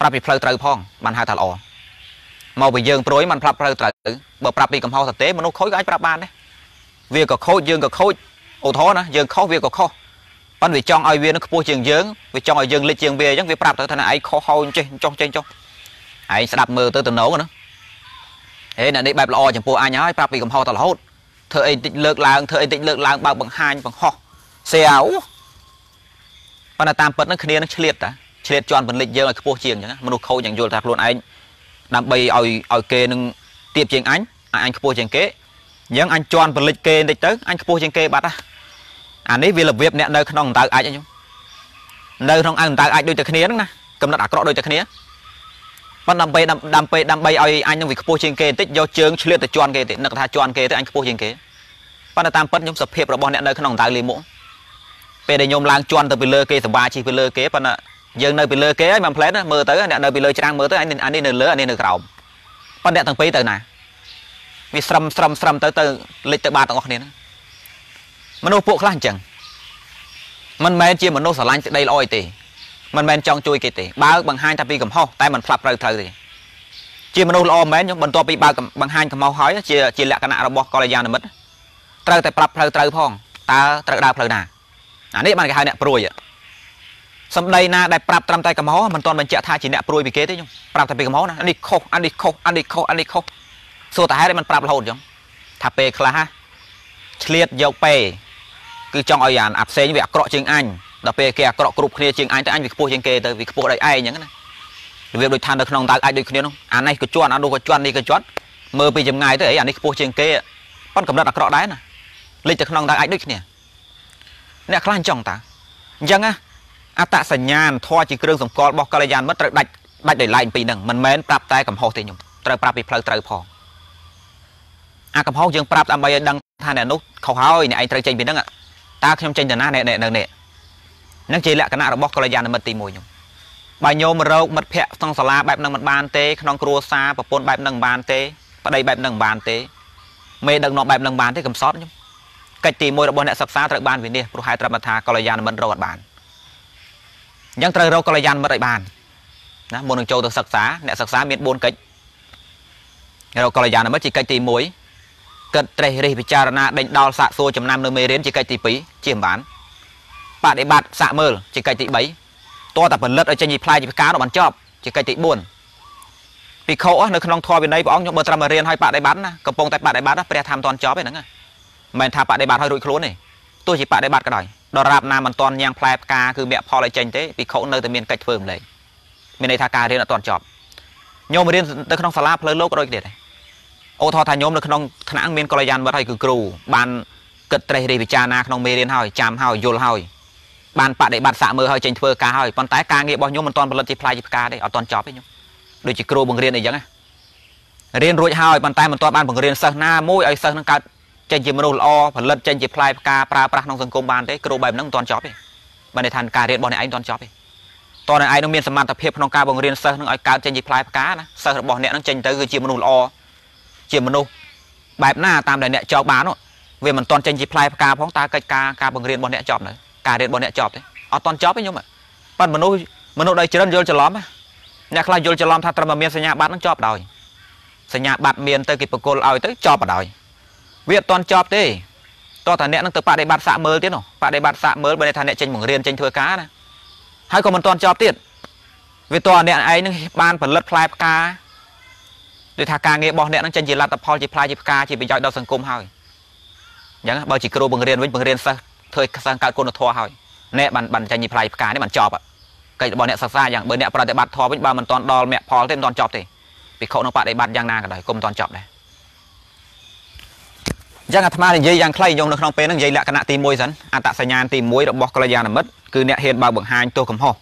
ប្រាប់ពីផ្លូវត្រូវផងបានហៅថាល្អមកពីយើងព្រួយមិនប្រាប់ផ្លូវត្រូវបើប្រាប់ពីកំហុសទៅទេមនុស្សខូចក៏អាចប្រាប់បានដែរវាក៏ខូចយើងក៏ខូចឧទាហរណ៍ណាយើងខុសវាក៏ខុសប៉ុន្តែវាចង់ឲ្យវានឹងខ្ពស់ជាងយើងវាចង់ឲ្យយើងលិចជាងវាអញ្ចឹងវាប្រាប់ទៅថាឯងខុសហើយចេះចុះចេះចុះឯងស្ដាប់មើលទៅតំណងណាហេអ្នកនេះបែបល្អចំពោះអញហើយប្រាប់ពីកំហុសតរហូតធ្វើអីតិចលើកឡើងធ្វើអីតិចលើកឡើងបើកបង្ហាញបង្ហោះសេអោ ប៉ុន្តែតាមពិតនឹងគ្នានឹងឆ្លៀតតាឆ្លៀតជន់ពលិចយើងឲ្យខ្ពស់ជាងអញ្ចឹងមនុស្សខូចយ៉ាងយល់ថាខ្លួនឯងដើម្បីឲ្យឲ្យគេនឹងទៀបជាងអញអញខ្ពស់ជាងគេអញ្ចឹងអញជន់ពលិចគេបន្តិចទៅអញខ្ពស់ជាងគេបាត់ហ่ะអានេះវារបៀបអ្នកនៅក្នុងអណ្ដៅអាចខ្ញុំនៅក្នុងអណ្ដៅអាចដូចតែគ្នាហ្នឹងណាកំណត់អាក្រក់ដូចតែគ្នាប៉ុន្តែដើម្បីដើម្បីដើម្បីឲ្យអញនឹងវាខ្ពស់ជាងគេបន្តិចយកជើងឆ្លៀតទៅជន់គេទេនឹកថាជន់គេទៅអញខ្ពស់ជាងគេប៉ុន្តែតាមពិតខ្ញុំសភាពរបស់អ្នកនៅក្នុងអណ្ដៅលីមុខ ពេលដែលខ្ញុំឡើងជន់ទៅពីលើគេសបាជិះពីលើគេប៉ុន្តែយើងនៅពីលើគេហើយមិនផ្លែតមើលទៅអ្នកនៅពីលើច្រាំងមើលទៅអានេះនៅលើអានេះនៅក្រោមប៉ុន្តែអ្នកទាំងពីរទៅណាវាស្រឹមស្រឹមស្រឹមទៅទៅលិចទៅបាតទាំងអស់គ្នាមនុស្សពួកខ្លះអញ្ចឹងមិនមែនជាមនុស្សស្រឡាញ់សេចក្តីល្អទេមិនមែនចង់ជួយគេទេបើបង្ហាញតែពីកំហុសតែមិនផ្លាប់ត្រូវត្រូវទេជាមនុស្សល្អមែនខ្ញុំបន្ទាប់ពីបើបង្ហាញកំហុសហើយជាជាលក្ខណៈរបស់កល្យាណមិត្តត្រូវតែប្រាប់ផ្លូវត្រូវផងតើត្រូវដើរផ្លូវណា អានេះបានគេហៅអ្នកព្រួយសំដីណាដែលប្រាប់ត្រឹមតែកំហុសមិនទាន់បញ្ជាក់ថាជាអ្នកព្រួយពីគេទេខ្ញុំប្រាប់តែពីកំហុសណាអានេះខុសអានេះខុសអានេះខុសអានេះខុសសួរតែហេតុមិនប្រាប់រហូតអញ្ចឹងថាពេលខ្លះឆ្លៀតយកពេគឺចង់ឲ្យអានអាផ្សេងវាអាក្រក់ជាងអញដល់ពេលគេអាក្រក់គ្រប់គ្នាជាងអញទៅអញវាខ្ពស់ជាងគេទៅវាខ្ពស់ដោយឯងអញ្ចឹងណារបៀបដូចថានៅក្នុងដៅអាចដូចគ្នានោះអានេះក៏ជន់អានោះក៏ជន់នេះក៏ជន់មើលពីចម្ងាយទៅអីអានេះខ្ពស់ជាងគេប៉ុនកំណត់អាក្រក់ដែរណាលេចទៅក្នុងដៅអាចដូចគ្នា អ្នកខ្លះអញ្ចឹងតាអញ្ចឹងណាអត្តសញ្ញាណធម៌ជាគ្រឿងសម្គាល់របស់កល្យានមិត្តត្រូវដាច់ដាច់ដោយឡែកពីនឹងមិនមែនប្រាប់តែកំហុសទេខ្ញុំត្រូវប្រាប់ពីផ្លូវត្រូវផងអាកំហុសយើងប្រាប់ដើម្បីឲ្យដឹងថាអ្នកនោះខុសហើយអ្នកឯងត្រូវចេញពីនឹងតើខ្ញុំចេញទៅណាអ្នកនៅនេះនឹងជាលក្ខណៈរបស់កល្យាណមិត្តទី1ខ្ញុំបើញោមរោគមិត្តភ័ក្តិក្នុងសាលាបែបនឹងមិនបានទេក្នុងគ្រួសារប្រពន្ធបែបនឹងមិនបានទេប្តីបែបនឹងមិនបានទេមេដឹកនាំបែបនឹងបានទេកំសត់ខ្ញុំ កិច្ចទី1របស់អ្នកសិក្សាត្រូវបានវិនិច្ឆ័យព្រោះហេតុត្រឹមថាកល្យាណមិត្តរកអត់បានអញ្ចឹងត្រូវរកកល្យាណមិត្តឲ្យបានណាមុននឹងចូលទៅសិក្សាអ្នកសិក្សាមាន4កិច្ចរកកល្យាណមិត្តជាកិច្ចទី1គិតត្រេះរិះពិចារណាដេញដោលសាកសួរចំណាំនៅមេរៀនជាកិច្ចទី2ជាមិនបានបដិបត្តិសាកមើលជាកិច្ចទី3តើតែផលិតឲ្យចេញពីផ្លែជាផ្កានោះបានចប់ជាកិច្ចទី4ពីខោនៅក្នុងធម៌វិន័យព្រះអង្គខ្ញុំបើត្រឹមរៀនឲ្យបដិបត្តិណាកំពុងតែបដិបត្តិព្រះធម្មតន់ចប់ឯហ្នឹងមិន មែនថាបដិបត្តិឲ្យរួចខ្លួនទេទោះជាបដិបត្តិក៏ដោយដរាបណាមិនតន់ញ៉ាំងផ្លែផ្កាគឺមគ្គផលឲ្យចេញទេពីខោនៅតែមានកិច្ចធ្វើម្លេះមានន័យថាការរៀនអត់តន់ចប់ញោមរៀនទៅក្នុងសាលាផ្លូវលោកក៏ដូចគ្នាដែរអូថោថាញោមនៅក្នុងថ្នាក់មានកល្យានមិត្តហើយគឺគ្រូបានគិតត្រេះរិះពិចារណាក្នុងមេរៀនហើយចាំហើយយល់ហើយបានបដិបត្តិសាកមើលឲ្យចេញធ្វើការហើយប៉ុន្តែការងាររបស់ខ្ញុំមិនទាន់ផលិតជាផ្លែជាផ្កាទេអត់ទាន់ចប់ទេខ្ញុំដូចជាគ្រូបង្រៀនអីចឹងណារៀនរួចហើយប៉ុន្តែមិនទាន់បានបង្រៀនសិស្សណាមួយឲ្យសិស្សនឹងកើត ចេញជាមនុស្សល្អផលិតចេញជាផ្លែផ្កាប្រើប្រាស់ក្នុងសង្គមបានទេគ្រូបែបហ្នឹងមិនទាន់ចប់ទេបើន័យថាការរៀនរបស់អ្នកឯងមិនទាន់ចប់ទេតើអ្នកឯងនឹងមានសមត្ថភាពក្នុងការបង្រៀនសិស្សនឹងឲ្យកើតចេញជាផ្លែផ្កាណាសិស្សរបស់អ្នកនឹងចេញទៅគឺជាមនុស្សល្អជាមនុស្សបែបណាតាមដែលអ្នកចោកបាននោះវាមិនតន់ចេញជាផ្លែផ្កាផងតើកិច្ចការការបង្រៀនរបស់អ្នកចប់នៅការរៀនរបស់អ្នកចប់ទេអត់តន់ចប់ទេខ្ញុំប៉ិនមនុស្សមនុស្សដែលច្រើនយល់ច្រឡំអ្នកខ្លះយល់ច្រឡំថាត្រឹមតែមានសញ្ញាបត្រនឹងចប់ដោយសញ្ញាបត្រមានទៅគេបកគលឲ្យទៅចប់បណ្ដោយ វាអត់តន់ចប់ទេតោះតែអ្នកនឹងទៅបដិបត្តិសាកមើលទៀតនោះបដិបត្តិសាកមើលបើថាអ្នកចេញបង្រៀនចេញធ្វើការណាហើយក៏មិនតន់ចប់ទៀតវាតើអ្នកឯងនឹងបានផលិតផ្លែផ្កាដូចថាការងាររបស់អ្នកនឹងចេញជាលទ្ធផលជាផ្លែជាផ្កាជាប្រយោជន៍ដល់សង្គមហើយអញ្ចឹងបើជាគ្រូបង្រៀនវិញបង្រៀនសិស្សធ្វើសិស្សកើតគុណធម៌ហើយអ្នកបានបានចេញជាផ្លែផ្កានេះបានចប់កិច្ចរបស់អ្នកសិក្សាយ៉ាងបើអ្នកប្រតិបត្តិធម៌វិញបើមិនទាន់ដល់មគ្គផលទេមិនទាន់ចប់ទេពិខុនឹងបដិបត្តិយ៉ាងណាក៏ដោយគុំមិនទាន់ចប់ដែរ អញ្ចឹងអាត្មានិយាយយ៉ាងខ្លីញោមនៅក្នុងពេលហ្នឹងនិយាយលក្ខណៈទី1សិនអត្តសញ្ញាណទី1របស់កល្យាណមិត្តគឺអ្នកហ៊ានបើកបង្ហាញទោសកំហុស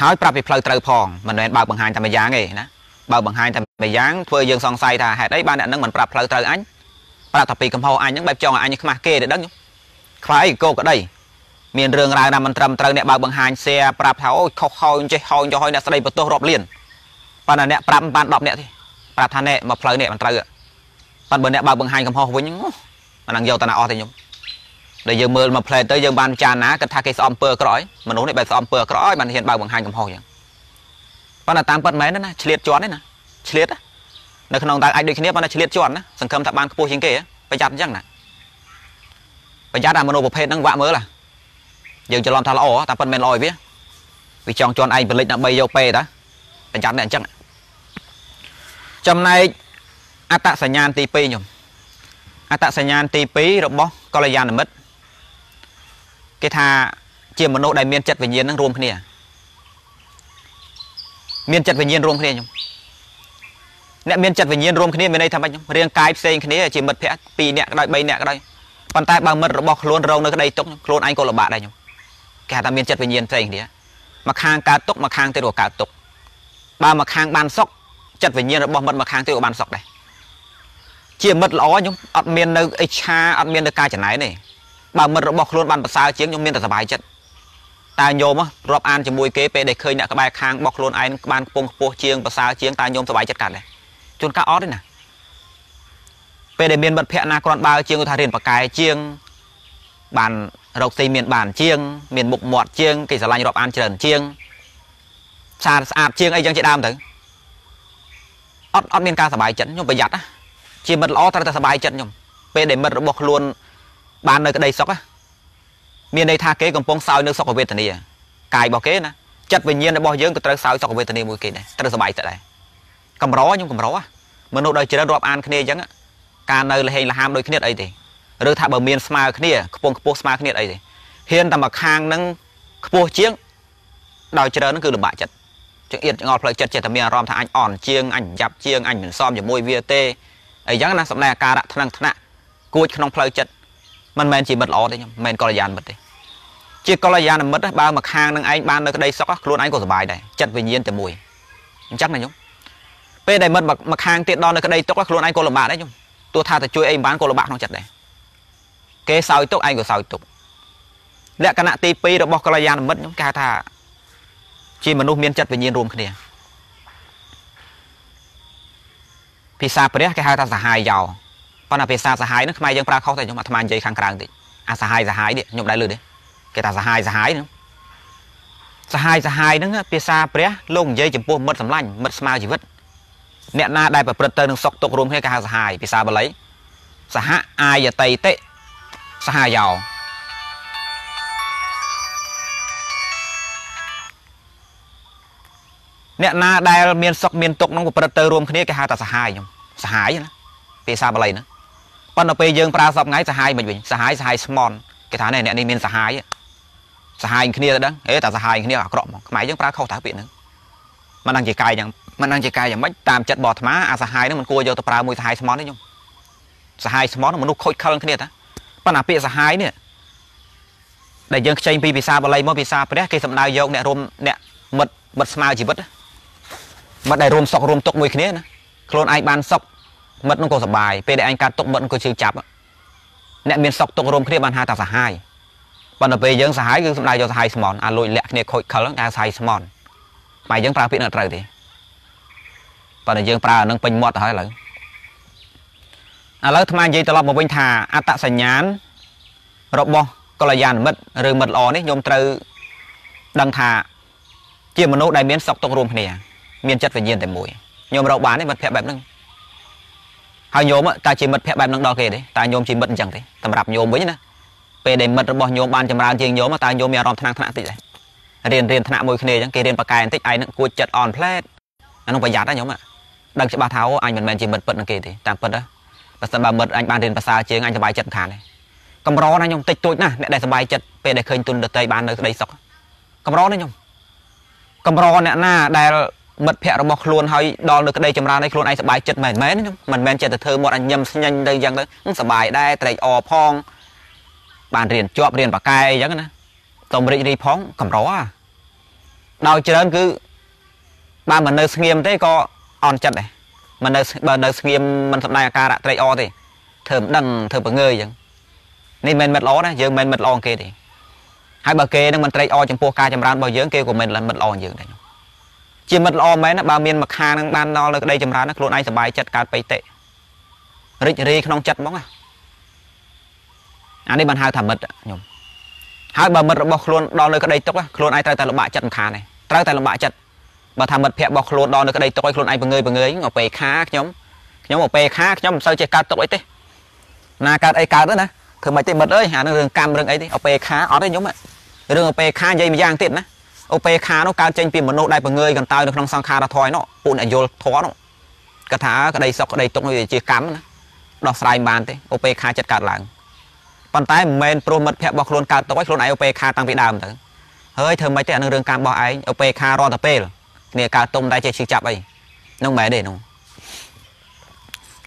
ហើយប្រាប់ពីផ្លូវត្រូវផងមិនមែនបើកបង្ហាញតែម្យ៉ាងទេណាបើកបង្ហាញតែម្យ៉ាងធ្វើយើងសង្ស័យថាហេតុអីបានអ្នកហ្នឹងមិនប្រាប់ផ្លូវត្រូវអញប្រាប់តែពីកំហុសអញហ្នឹងបែបចង់ឲ្យអញខ្មាស់គេទៅដឹងខ្វាយគោកក្តីមានរឿងរ៉ាវណាមិនត្រឹមត្រូវអ្នកបើកបង្ហាញ share ប្រាប់ថាអូខុសហើយចេះហើយចុះហើយអ្នកស្ដីបន្ទោសរាប់លានប៉ុន្តែអ្នកប្រាប់បាន10អ្នកទេប្រាប់ថាអ្នកមកផ្លូវនេះមិនត្រូវទេ ប៉ុន្តែបើអ្នកបើកបង្ហាញកំហុសវិញមិននឹងយកតាណាអស់ទេខ្ញុំដែលយើងមើលមកផ្លែទៅយើងបានចារណាគិតថាគេស្អំពើក្រោយមនុស្សនេះបែបស្អំពើក្រោយបានហ៊ានបើកបង្ហាញកំហុសចឹងប៉ុន្តែតាមពិតមែនណាឆ្លៀតជន់ទេណាឆ្លៀតនៅក្នុងតើអាចដូចគ្នាប៉ុន្តែឆ្លៀតជន់ណាសង្ឃឹមថាបានខ្ពស់ជាងគេប្រយ័ត្នអញ្ចឹងណាប្រយ័ត្នអាមនុស្សប្រភេទហ្នឹងវាក់មើលឡាយើងច្រឡំថាល្អតែប៉ុតមិនល្អឯវាវាចង់ជន់ឯងបលិចដើម្បីយកពេតាប្រចាំតែអញ្ចឹងចំណែក អត្តសញ្ញាណទី2ខ្ញុំអត្តសញ្ញាណទី2របស់កល្យាណមិត្តគេថាជាមនុស្សដែលមានចិត្តវិញ្ញាណនឹងរួមគ្នាមានចិត្តវិញ្ញាណរួមគ្នាខ្ញុំអ្នកមានចិត្តវិញ្ញាណរួមគ្នាមានន័យថាម៉េចខ្ញុំរាងកាយផ្សេងគ្នាជាមិត្តភ័ក្តិ2នាក់ក៏ដោយ3នាក់ក៏ដោយប៉ុន្តែបើមិត្តរបស់ខ្លួនរងនៅក្តីទុកខ្លួនឯងក៏លំបាកដែរខ្ញុំគេថាមានចិត្តវិញ្ញាណផ្សេងគ្នាមកខាងកើតទុកមកខាងទៀតក៏កើតទុកបើមកខាងបានសុខចិត្តវិញ្ញាណរបស់មិត្តមកខាងទៀតក៏បានសុខដែរ ជាមិត្តល្អខ្ញុំអត់មាននៅអិច្ឆាអត់មាននៅការចំណាយទេបើមិត្តរបស់ខ្លួនបានប្រសើរជាងខ្ញុំមានតែសុបាយចិត្តតែញោមរាប់អានជាមួយគេពេលដែលឃើញអ្នកក្បែរខាងរបស់ខ្លួនឯងបានខ្ពង់ខ្ពស់ជាងប្រសើរជាងតែញោមសុបាយចិត្តកាត់ដែរជួនកាលអត់ទេណាពេលដែលមានមិត្តភ័ក្ដិណាគ្រាន់បើជាងថារៀនបកែជាងបានរកស៊ីមានបានជាង មានមុខមាត់ជាងគេស្រឡាញ់រាប់អានច្រើនជាងស្អាតស្អាតជាងអីចឹងជាដើមទៅអត់អត់មានការសប្បាយចិត្តខ្ញុំប្រយ័ត្នណា ជាមិត្តល្អត្រូវតែសប្បាយចិត្តខ្ញុំពេលដែលមិត្តរបស់ខ្លួនបាននៅក្តីសុខមានន័យថាគេកំពុងសោយនៅសុខវេទនាកាយរបស់គេណាចិត្តវិញ្ញាណរបស់យើងក៏ត្រូវសោយសុខវេទនាមួយគេដែរត្រូវសប្បាយចិត្តដែរកម្រខ្ញុំកម្រមនុស្សដោយច្រើនរាប់អានគ្នាអញ្ចឹងការនៅលហេងលហាមដូចគ្នាអីទេឬថាបើមានស្មើគ្នាខ្ពង់ខ្ពស់ស្មើគ្នាអីទេហ៊ានតែមកខាងនឹងខ្ពស់ជាងដោយច្រើននឹងគឺលំបាកចិត្តជាងអៀតចងល់ផ្លូវចិត្តចេះតែមានអារម្មណ៍ថាអញអន់ជាងអញយ៉ាប់ជាងអញមិនសមជាមួយវាទេ អីចឹងណាសម្ដែងអាការៈថ្នឹងថ្នាក់គួចក្នុងផ្លូវចិត្តមិនមែនជាមិត្តល្អទេខ្ញុំមិនមែនកល្យានមិត្តទេជាកល្យានមិត្តបើមកខាងនឹងឯងបាននៅក្តីសុខខ្លួនឯងក៏សុបាយដែរចិត្តវិញ្ញាណតែមួយអញ្ចឹងណាខ្ញុំពេលដែលមិត្តមកខាងទៀតដល់នៅក្តីទុកខ្លួនឯងក៏លំបាកដែរខ្ញុំទោះថាទៅជួយអីមិនបានក៏លំបាកក្នុងចិត្តដែរគេសោយទុកឯងក៏សោយទុកលក្ខណៈទី2របស់កល្យាណមិត្តខ្ញុំគេហៅថាជាមនុស្សមានចិត្តវិញ្ញាណរួមគ្នា ភាសាព្រះគេហៅថាសហាយយោប៉ុន្តែភាសាសហាយហ្នឹងខ្មែរយើងប្រើខុសតែខ្ញុំអាត្មានិយាយខាងក្រៅតិចអាសហាយសហាយនេះខ្ញុំដែរលើទេគេថាសហាយសហាយហ្នឹងសហាយសហាយហ្នឹងភាសាព្រះលោកនិយាយចំពោះមិត្តសម្លាញ់មិត្តស្មើជីវិតអ្នកណាដែលប្រព្រឹត្តទៅនឹងសុខទុក្ខរួមគ្នាគេហៅសហាយភាសាបាលីសហអាយតិតិសហយោអ្នកណាដែលមានសុខមានទុក្ខនឹងប្រព្រឹត្តទៅរួមគ្នាគេហៅថាសហាយខ្ញុំ សហាយណាភាសាបាលីណាប៉ុន្តែពេលយើងប្រើសពថ្ងៃសហាយមិនវិញសហាយសហាយស្មន់គេថានេះអ្នកនេះមានសហាយសហាយគ្នាទៅដឹងហេតែសហាយគ្នាអាក្រក់ហ្មងខ្មែរយើងប្រើខុសតើពាក្យហ្នឹងមិនដឹងជាកាយយ៉ាងមិនដឹងជាកាយយ៉ាងម៉េចតាមចិត្តបោះអាត្មាអាសហាយហ្នឹងមិនគួរយកទៅប្រើមួយសហាយស្មន់ទេខ្ញុំសហាយស្មន់មនុស្សខូចខលគ្នាតាប៉ុន្តែពាក្យសហាយនេះដែលយើងខ្ចីពីភាសាបាលីមកភាសាព្រះគេសំដៅយកអ្នករួមអ្នកមិត្តមិត្តស្មើជីវិតមិត្តដែលរួមសុខរួមទុក្ខមួយគ្នាណាខ្លួនឯងបានសុខ មិត្តនឹងក៏សុបាយពេលដែលឯងកើតទុក្ខមិត្តនឹងក៏ជឿចាប់អ្នកមានសុខទុក្ខរួមគ្នាបានហៅថាសហាយប៉ុន្តែពេលយើងសហាយគឺសំដៅយកសហាយស្មន់អាលួចលាក់គ្នាខូចខលហ្នឹងគេសហាយស្មន់បែរយើងប្រើពាក្យនឹងត្រូវទេប៉ុន្តែយើងប្រើអានឹងពេញមាត់ទៅហើយឥឡូវឥឡូវអាត្មានិយាយត្រឡប់មកវិញថាអត្តសញ្ញាណរបស់កល្យាណមិត្តឬមិត្តល្អនេះខ្ញុំត្រូវដឹងថាជាមនុស្សដែលមានសុខទុក្ខរួមគ្នាមានចិត្តវិញ្ញាណតែមួយខ្ញុំរកបានទេមិត្តភក្តិបែបហ្នឹង ហើយញោមតើជាមិត្តភក្តិបែបហ្នឹងដល់គេទេតើញោមជាមិត្តអញ្ចឹងទេសម្រាប់ញោមវិញណាពេលដែលមិត្តរបស់ញោមបានចម្រើនជាងញោមតើញោមមានអារម្មណ៍ថ្នាក់ថ្នាក់តិចដែររៀនរៀនថ្នាក់មួយគ្នាអញ្ចឹងគេរៀនបកកែបន្តិចឯងនឹងគួចចិត្តអនផ្លែតអានោះប្រយ័ត្នណាញោមដឹងច្បាស់ថាអូអញមិនមែនជាមិត្តពិតនឹងគេទេតាមពិតណាបើសិនបើមិត្តអញបានរៀនភាសាជាងអញសប្បាយចិត្តខានទេកំរណាខ្ញុំតិចតួចណាអ្នកដែលសប្បាយចិត្តពេលដែលឃើញទុនដតីបាននៅក្តីសុខកំរណាខ្ញុំកំរអ្នកណាដែល មិត្តភ័ក្តិរបស់ខ្លួនហើយដល់នៅក្តីចម្រើនឲ្យខ្លួនឯងសប្បាយចិត្តមែនមែនខ្ញុំមិនមែនចេះតែធ្វើមាត់អញញឹមស្ញញទៅយ៉ាងទៅសប្បាយដែរត្រេកអរផង បានរៀនជាប់រៀនបកែអញ្ចឹងណាតុំរីករីផងកំរអាដោយច្រើនគឺបើមិននៅស្ងៀមទេក៏អន់ចិត្តដែរមិននៅបើនៅស្ងៀមមិនសម្ដែងអាការៈត្រេកអរទេធ្វើមិនដឹងធ្វើបង្ងើយអញ្ចឹងនេះមិនមិត្តល្អណាយើងមិនមិត្តល្អគេទេហើយបើគេនឹងមិនត្រេកអរចំពោះការចម្រើនរបស់យើងគេក៏មិនមិត្តល្អយើងដែរ ជាមិត្តល្អមែនណាបើមានមួយខាងនឹងបានដល់នៅក្តីចម្រើនខ្លួនឯងសប្បាយចិត្តកើតបៃតិរិចរីក្នុងចិត្តហ្មងណាអានេះបានហៅថាមិត្តខ្ញុំហើយបើមិត្តរបស់ខ្លួនដល់នៅក្តីទុកខ្លួនឯងត្រូវតែលំបាកចិត្តមិនខានទេត្រូវតែលំបាកចិត្តបើថាមិត្តភ័ក្តិរបស់ខ្លួនដល់នៅក្តីទុកឲ្យខ្លួនឯងបង្ងើយបង្ងើយអពេលខាខ្ញុំខ្ញុំអពេលខាខ្ញុំមិនសូវចេះកើតទុកអីទេណាកើតអីកើតទៅណាធ្វើមិនទេមិត្តអើយអានឹងរឿងកម្មរឿងអីទេអពេលខាអត់ទេខ្ញុំរឿងអពេលខានិយាយម្យ៉ាងទៀតណា អពេលខានោះកើតចេញពីមនុស្សដែលបង្ងើយកន្តើយនៅក្នុងសង្ខារធម៌នោះពួកអ្នកយល់ធម៌នោះគាត់ថាក្តីសុខក្តីទុកនោះជាកម្មណាដោះស្រាយបានទេអពេលខាចិត្តកើតឡើងប៉ុន្តែមិនមែនព្រោះមិត្តភ័ក្តិរបស់ខ្លួនកើតទុកឲ្យខ្លួនឯងអពេលខាតាំងពីដើមទៅហើយធ្វើម៉េចទេអានឹងរឿងកម្មរបស់ឯងអពេលខារាល់តែពេលគ្នាកើតទុំតែចេះឈឺចាប់អីនោះមិនមែនទេនោះ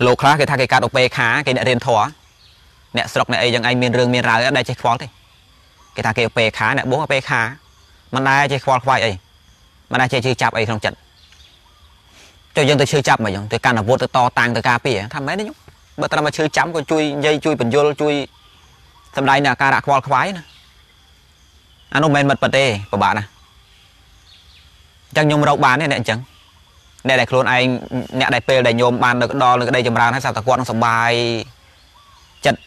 លោកខ្លះគេថាគេកើតអពេខាគេអ្នករៀនធម៌អ្នកស្រុកអ្នកអីយ៉ាងឯងមានរឿងមានរ៉ាវដែរចេះខ្វល់ទេគេថាគេអពេខាអ្នកបងអពេខា មិនដែរចេះខ្វល់ខ្វាយអីមិនដែរចេះឈឺចាប់អីក្នុងចិត្តចុះយើងទៅឈឺចាប់មកយើងទៅកាន់អាវុធទៅតតាំងទៅការពារថាម៉េចទេខ្ញុំបើត្រឹមតែឈឺចាំក៏ជួយនិយាយជួយបញ្យលជួយសម្ដែងនៅអាការៈខ្វល់ខ្វាយណាអានោះមិនមែនមិត្តពិតទេពិបាកណាស់អញ្ចឹងខ្ញុំរកបានទេអ្នកអញ្ចឹងអ្នកដែលខ្លួនឯងអ្នកដែលពេលដែលញោមបាននៅដល់នៅក្តីចម្រើនហើយសាប់តែគាត់នឹងសុបាយចិត្ត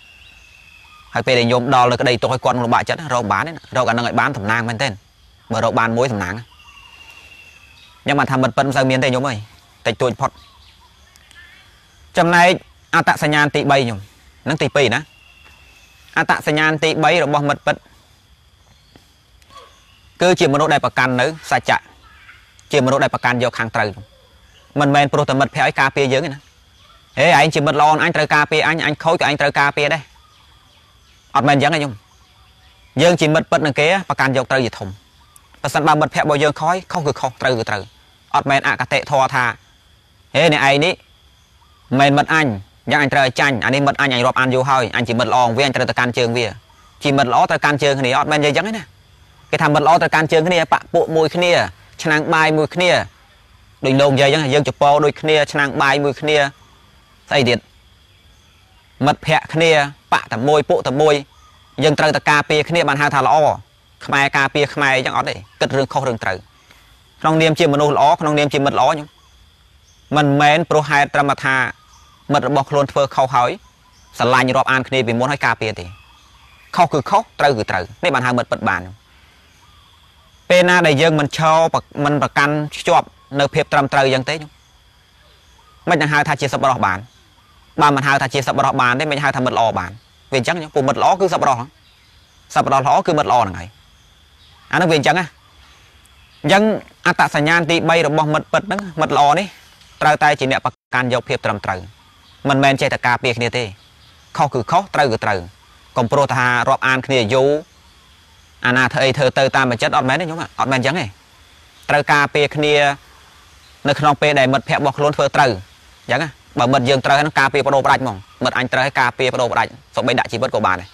ហើយពេលដែលញោមដល់នៅក្តីទុកឲ្យគាត់នឹងលំបាកចិត្តរកបានទេរកអានឹងឲ្យបានតំណាងមែនទេ បើរកបានមួយតំណាងខ្ញុំបានថាមិត្តពិតមិនសូវមានទេញោមអើយតិចតួចផុតចំណែកអត្តសញ្ញាណទី3ញោមនឹងទី2ណាអត្តសញ្ញាណទី3របស់មិត្តពិតគឺជាមនុស្សដែលប្រកាន់នៅសច្ចៈជាមនុស្សដែលប្រកាន់យកខាងត្រូវមិនមែនព្រោះតែមិត្តភ័ក្តិឲ្យការពារយើងទេណាហេឯងជាមិត្តល្អអញត្រូវការពារអញអញខូចក៏អញត្រូវការពារដែរអត់មែនអញ្ចឹងទេខ្ញុំយើងជាមិត្តពិតនឹងគេប្រកាន់យកត្រូវជាធំ បើសិនបើមិត្តភ័ក្តិរបស់យើងខ້ອຍខុសគឺខុសត្រូវគឺត្រូវអត់មែនអកតេធរថាហេអ្នកឯងនេះមិនមែនមិត្តអញយ៉ាងអញត្រូវឲ្យចាញ់អានេះមិត្តអញអញរាប់អានយូរហើយអញជាមិត្តល្អវាអញត្រូវទៅកាន់ជើងវាជាមិត្តល្អត្រូវកាន់ជើងគ្នាអត់មែននិយាយអញ្ចឹងទេណាគេថាមិត្តល្អត្រូវកាន់ជើងគ្នាបាក់ពួកមួយគ្នាឆ្នាំងបាយមួយគ្នាដូចលោកនិយាយអញ្ចឹងយើងចពោដូចគ្នាឆ្នាំងបាយមួយគ្នាស្អីទៀតមិត្តភ័ក្ដិគ្នាបាក់តែមួយពួកតែមួយយើងត្រូវតែការពារគ្នាបានហៅថាល្អ ខ្មែរការពារខ្មែរអញ្ចឹងអត់ទេគិតរឿងខុសរឿងត្រូវក្នុងនាមជាមនុស្សល្អក្នុងនាមជាមិត្តល្អខ្ញុំមិនមែនព្រោះហេតុត្រឹមថាមិត្តរបស់ខ្លួនធ្វើខុសហើយស្រឡាញ់រាប់អានគ្នាពីមុនហើយការពារទេខុសគឺខុសត្រូវគឺត្រូវនេះបានហៅមិត្តពិតបានពេលណាដែលយើងមិនឈរមិនប្រកាន់ភ្ជាប់នៅភាពត្រឹមត្រូវយ៉ាងទេមិននឹងហៅថាជាសប្បុរសបានបើមិនហៅថាជាសប្បុរសបានទេមិនហៅថាមិត្តល្អបានវាអញ្ចឹងពុំមិត្តល្អគឺសប្បុរសសប្បុរសល្អគឺមិត្តល្អហ្នឹងហើយ អានោះវាអញ្ចឹងណាអញ្ចឹងអត្តសញ្ញាណទី3របស់មិត្តពិតហ្នឹងមិត្តល្អនេះត្រូវតែជាអ្នកប្រកាន់យកភាពត្រឹមត្រូវមិនមែនចេះតែការពារគ្នាទេខុសគឺខុសត្រូវគឺត្រូវកុំព្រោះថារាប់អានគ្នាយូរអាណាធ្វើអីធ្វើទៅតាមចិត្តអត់មែនទេខ្ញុំអត់មែនអញ្ចឹងទេត្រូវការពារគ្នានៅក្នុងពេលដែលមិត្តភ័ក្តិរបស់ខ្លួនធ្វើត្រូវអញ្ចឹងបើមិត្តយើងត្រូវហ្នឹងការពារបដូរផ្ដាច់ហ្មងមិត្តអញត្រូវឲ្យការពារបដូរផ្ដាច់សូម្បីដាក់ជីវិតក៏បានដែរ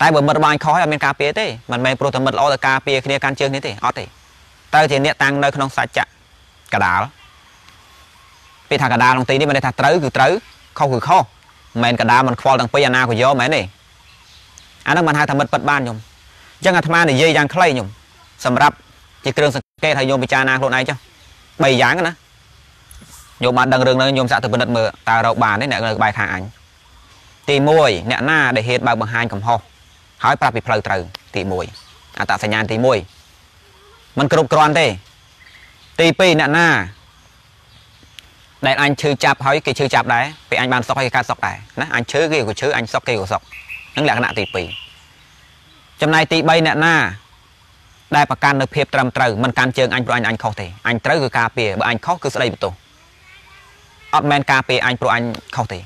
តែបើមិត្តរបស់អញខុសហើយអត់មានការពារទេមិនមែនព្រោះតែមិត្តល្អទៅការពារគ្នាកាន់ជើងនេះទេអត់ទេតើជាអ្នកតាំងនៅក្នុងសច្ចៈកដាលពេលថាកដាលក្នុងទីនេះមិនได้ថាត្រូវគឺត្រូវខុសគឺខុសមិនមែនកដាលមិនខ្វល់ទាំងពីរអាណាក៏យកមែនទេអាហ្នឹងមិនហៅថាមិត្តពិតបានខ្ញុំអញ្ចឹងអាត្មានិយាយយ៉ាងខ្លីខ្ញុំសម្រាប់ជាគ្រឿងសង្កេតឲ្យញោមពិចារណាខ្លួនឯងចុះ3យ៉ាងណាញោមបានដឹងរឿងហ្នឹងញោមសាក់ទៅពិនិត្យមើលតើរកបានទេអ្នកនៅក្បែរខាងអញទី1អ្នកណាដែលហ៊ានបើកបង្ហាញកំហុស ហើយប្រាប់ពីផ្លូវត្រូវទី1អត្តសញ្ញាណទី1มันគ្រប់គ្រាន់ទេ ទី2អ្នកណាដែលអញឈឺចាប់ហើយគេឈឺចាប់ដែរពេលអញបានសុកហើយគេកើតសុកដែរណាអញឈឺគេក៏ឈឺអញសុកគេក៏សុកនឹងលក្ខណៈទី2ចំណែកទី3អ្នកណាដែលប្រកាន់នៅភាពត្រឹមត្រូវមិនកាន់ជើងអញព្រោះអញអញខុសទេអញត្រូវគឺការពារបើអញខុសគឺស្ដីបន្ទោសអត់មែនការពារអញព្រោះអញខុសទេ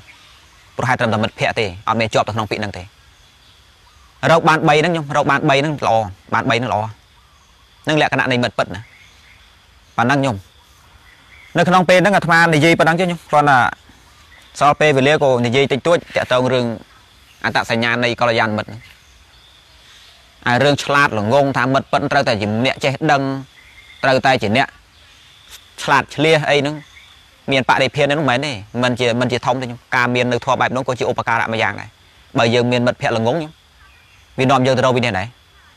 ព្រោះហេតុត្រឹមតែមិត្តភ័ក្តិទេអត់មានជាប់ទៅក្នុងពាក្យហ្នឹងទេ រកបាន3ហ្នឹងខ្ញុំរកបាន3ហ្នឹងល្អបាន3ហ្នឹងល្អនឹងលក្ខណៈនៃមិត្តពិតណាប៉ណ្ណឹងខ្ញុំនៅក្នុងពេលហ្នឹងអាត្មានិយាយប៉ុណ្ណឹងចុះខ្ញុំគ្រាន់តែសល់ពេលវេលាក៏និយាយតិចតួចតាក់ទងរឿងអត្តសញ្ញាណនៃកល្យានមិត្តហ្នឹងហើយរឿងឆ្លាតល្ងងថាមិត្តពិតត្រូវតែជាអ្នកចេះដឹងត្រូវតែជាអ្នកឆ្លាតឆ្លៀសអីហ្នឹងមានបរិភានហ្នឹងមិនមែនទេមិនជាមិនជាធំទេខ្ញុំការមាននៅធម៌បែបហ្នឹងក៏ជាឧបការៈមួយយ៉ាងដែរបើយើងមានមិត្តភ័ក្តិល្ងងខ្ញុំ វានាំយើងទៅរកវិនិច្ឆ័យដែរ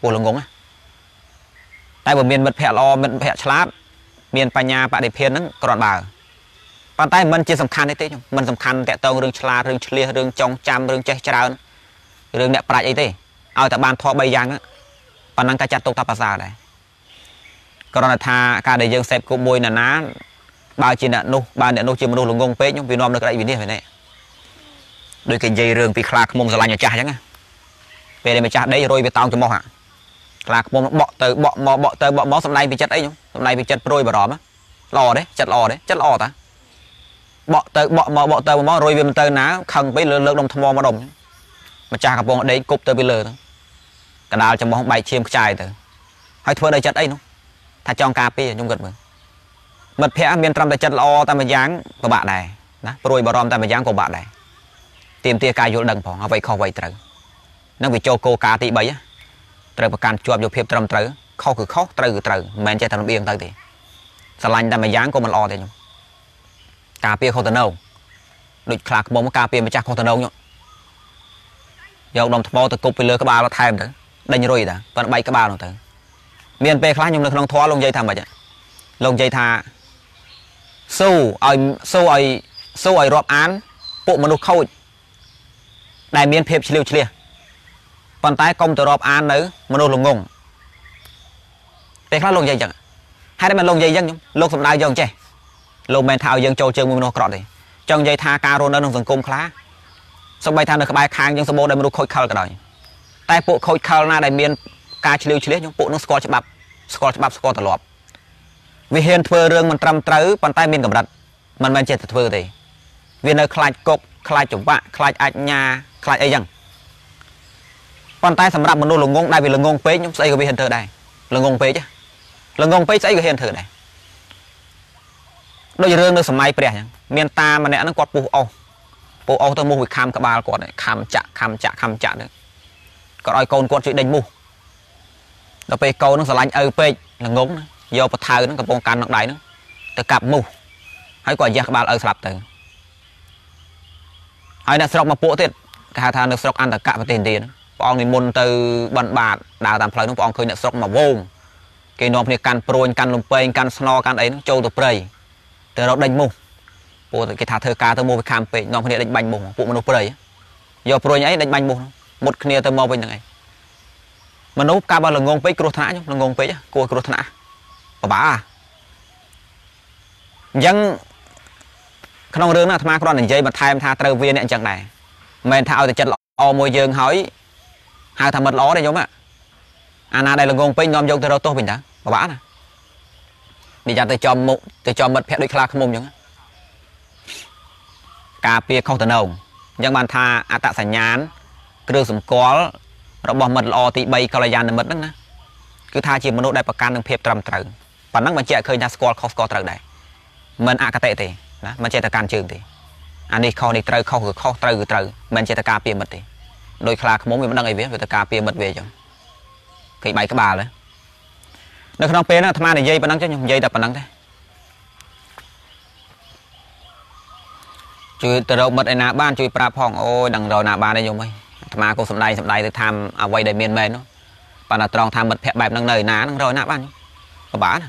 ពួកល្ងងតែបើមានមិត្តភ័ក្តិល្អមិត្តភ័ក្តិឆ្លាតមានបញ្ញាបរិភានហ្នឹងគ្រាន់បើប៉ុន្តែมันជាសំខាន់ទេទេខ្ញុំมันសំខាន់តកតងរឿងឆ្លាតរឿងឆ្លៀសរឿងចងចាំរឿងចេះច្រើនរឿងអ្នកប្រាជ្ញអីទេឲ្យតែបានធម៌3យ៉ាងហ្នឹងប៉ុណ្ណឹងក៏ចាត់ទុកថាប្រសើរដែរគ្រាន់តែថាការដែលយើងសេពគប់មួយណាណាបើជាអ្នកនោះបើអ្នកនោះជាមនុស្សល្ងងពេកខ្ញុំវានាំនៅក្តីវិនិច្ឆ័យនេះដូចគេនិយាយរឿងពីខ្លាឃ្មុំស្រឡាញ់អាចាស់អញ្ចឹងណា ពេលដែលម្ចាស់ដីរយវាតោងចំោះអាខ្លាឃ្មុំបក់ទៅបក់មកបក់ទៅបក់មកសំដែងពីចិត្តអីខ្ញុំសំដែងពីចិត្តព្រួយបារម្ភល្អទេចិត្តល្អទេចិត្តល្អតាបក់ទៅបក់មកបក់ទៅមករយវាមិនទៅណាខឹងពេកលើលើកដុំថ្មមកដុំម្ចាស់កំពុងដេកគប់ទៅពីលើទៅកដាលចំោះបែកឈាមខ្ចាយទៅហើយធ្វើដោយចិត្តអីនោះថាចង់ការពារខ្ញុំគិតមើលមិត្តភ័ក្តិមានត្រឹមតែចិត្តល្អតែមួយយ៉ាងពិបាកដែរណាព្រួយបារម្ភតែមួយយ៉ាងក៏ពិបាកដែរទៀមទាការយល់ដឹងផងអ្វីខុសអ្វីត្រូវ នឹងវាចូលគោលការណ៍ទី3ត្រូវប្រកាន់ជាប់យកភាពត្រឹមត្រូវខុសគឺខុសត្រូវគឺត្រូវមិនមែនចេះតែលំអៀងទៅទេស្រឡាញ់តែមួយយ៉ាងក៏មិនល្អទេខ្ញុំការពារខុសទៅនៅដូចខ្លាខ្មុំការពារម្ចាស់ខុសទៅនៅខ្ញុំយកដុំថ្មទៅគប់ពីលើក្បាលថែមទៅដេញរុយតាប៉ុន្តែបែកក្បាលនោះទៅមានពេលខ្លះខ្ញុំនៅក្នុងធម៌លោកនិយាយថាម៉េចលោកនិយាយថាស៊ូឲ្យស៊ូឲ្យស៊ូឲ្យរាប់អានពួកមនុស្សខូចដែលមានភាពឆ្លៀវឆ្លៀស ប៉ុន្តែកុំទៅរាប់អាននៅមនុស្សល្ងងពេលខ្លះលោកនិយាយចឹងហេតុតែមិនលោកនិយាយចឹងខ្ញុំលោកសំដៅយកចេះលោកមិនថាឲ្យយើងចូលជើងមួយមនុស្សក្រក់ទេចង់និយាយថាការរស់នៅក្នុងសង្គមខ្លះសូម្បីថានៅក្បែរខាងយើងសម្បូរដោយមនុស្សខូចខលក៏ដោយតែពួកខូចខលណាដែលមានការឆ្លៀវឆ្លៀសខ្ញុំពួកនោះស្គាល់ច្បាប់ស្គាល់ច្បាប់ស្គាល់ទម្លាប់វាហ៊ានធ្វើរឿងមិនត្រឹមត្រូវប៉ុន្តែមានកម្រិតមិនមែនចេះតែធ្វើទេវានៅខ្លាចគុកខ្លាចចង្វាក់ខ្លាចអាជ្ញាខ្លាចអីចឹង ប៉ុន្តែសម្រាប់មនុស្សល្ងងដែលវាល្ងងពេកខ្ញុំស្អីក៏វាហ៊ានធ្វើដែរល្ងងពេកល្ងងពេកស្អីក៏ហ៊ានធ្វើដែរដូចរឿងនៅសម័យព្រះចឹងមានតាម្នាក់ហ្នឹងគាត់ពុះអស់ពុះអស់ទៅមូសវាខំក្បាលគាត់ខំចាក់ខំចាក់ខំចាក់ហ្នឹងគាត់ឲ្យកូនគាត់ជួយដេញមូសដល់ពេលកូនហ្នឹងស្រឡាញ់ឪពេកល្ងងយកបថៅហ្នឹងកំពុងកាន់ក្នុងដៃហ្នឹងទៅកាប់មូសហើយគាត់យ៉ាស់ក្បាលឪស្លាប់ទៅហើយអ្នកស្រុកមកពួកទៀតគេហៅថានៅស្រុកអន្តកៈប្រទេសឥណ្ឌាហ្នឹង ព្រះអង្គនិមន្តទៅបិណ្ឌបាតដើរតាមផ្លូវនោះព្រះអង្គឃើញអ្នកស្រុកមកវងគេនាំគ្នាកាន់ព្រួញកាន់លំពេងកាន់ស្នកាន់អីហ្នឹងចូលទៅព្រៃទៅរកដេញមូសពួកគេថាធ្វើការទៅមកវាខាំពេកនាំគ្នាដេញបាញ់មូសពួកមនុស្សព្រៃយកព្រួញអីដេញបាញ់មូសមុតគ្នាទៅមកវិញហ្នឹងឯងមនុស្សកាលបើល្ងងពេកគ្រោះថ្នាក់ខ្ញុំល្ងងពេកគួរគ្រោះថ្នាក់ពិបាកអញ្ចឹងក្នុងរឿងហ្នឹងអាត្មាគ្រាន់តែនិយាយបន្ថែមថាត្រូវវាអ្នកអញ្ចឹងដែរមិនមែនថាឲ្យតែចិត្តល្អមួយយើងហើយ ហៅថាមិត្តល្អទេញោមអាណាដែលល្ងងពេញនាំយកទៅរកទោសវិញតាពិបាកណានិយាយទៅចំមុខទៅចំមិត្តភ័ក្ដិដូចខ្លាឃ្មុំអញ្ចឹងការពារខុសទៅនៅអញ្ចឹងបានថាអត្តសញ្ញាណគ្រឿងសម្គាល់របស់មិត្តល្អទី3កល្យាណមិត្តហ្នឹងណាគឺថាជាមនុស្សដែលប្រកាន់នឹងភាពត្រឹមត្រូវប៉ុណ្ណឹងបញ្ជាក់ឃើញថាស្គាល់ខុសស្គាល់ត្រូវដែរមិនអកតេទេណាមិនចេះតែកាន់ជើងទេអានេះខុសនេះត្រូវខុសគឺខុសត្រូវគឺត្រូវមិនចេះតែការពារមិត្តទេ ដោយខ្លាខ្មុំវាមិនដឹងអីវាវាទៅការពារមិត្តវាអញ្ចឹងគេបែកក្បាលនៅក្នុងពេលហ្នឹងអាត្មានិយាយប៉ុណ្ណឹងចុះខ្ញុំនិយាយតែប៉ុណ្ណឹងទេជួយទៅរកមិត្តឯណាបានជួយប្រាប់ផងអូយដឹងរកណាបានទេខ្ញុំអើយអាត្មាក៏សំដែងសំដែងទៅតាមអ្វីដែលមានមែននោះប៉ុន្តែត្រង់ថាមិត្តភ័ក្ដិបែបហ្នឹងនៅឯណាហ្នឹងរកណាបានពិបាកណា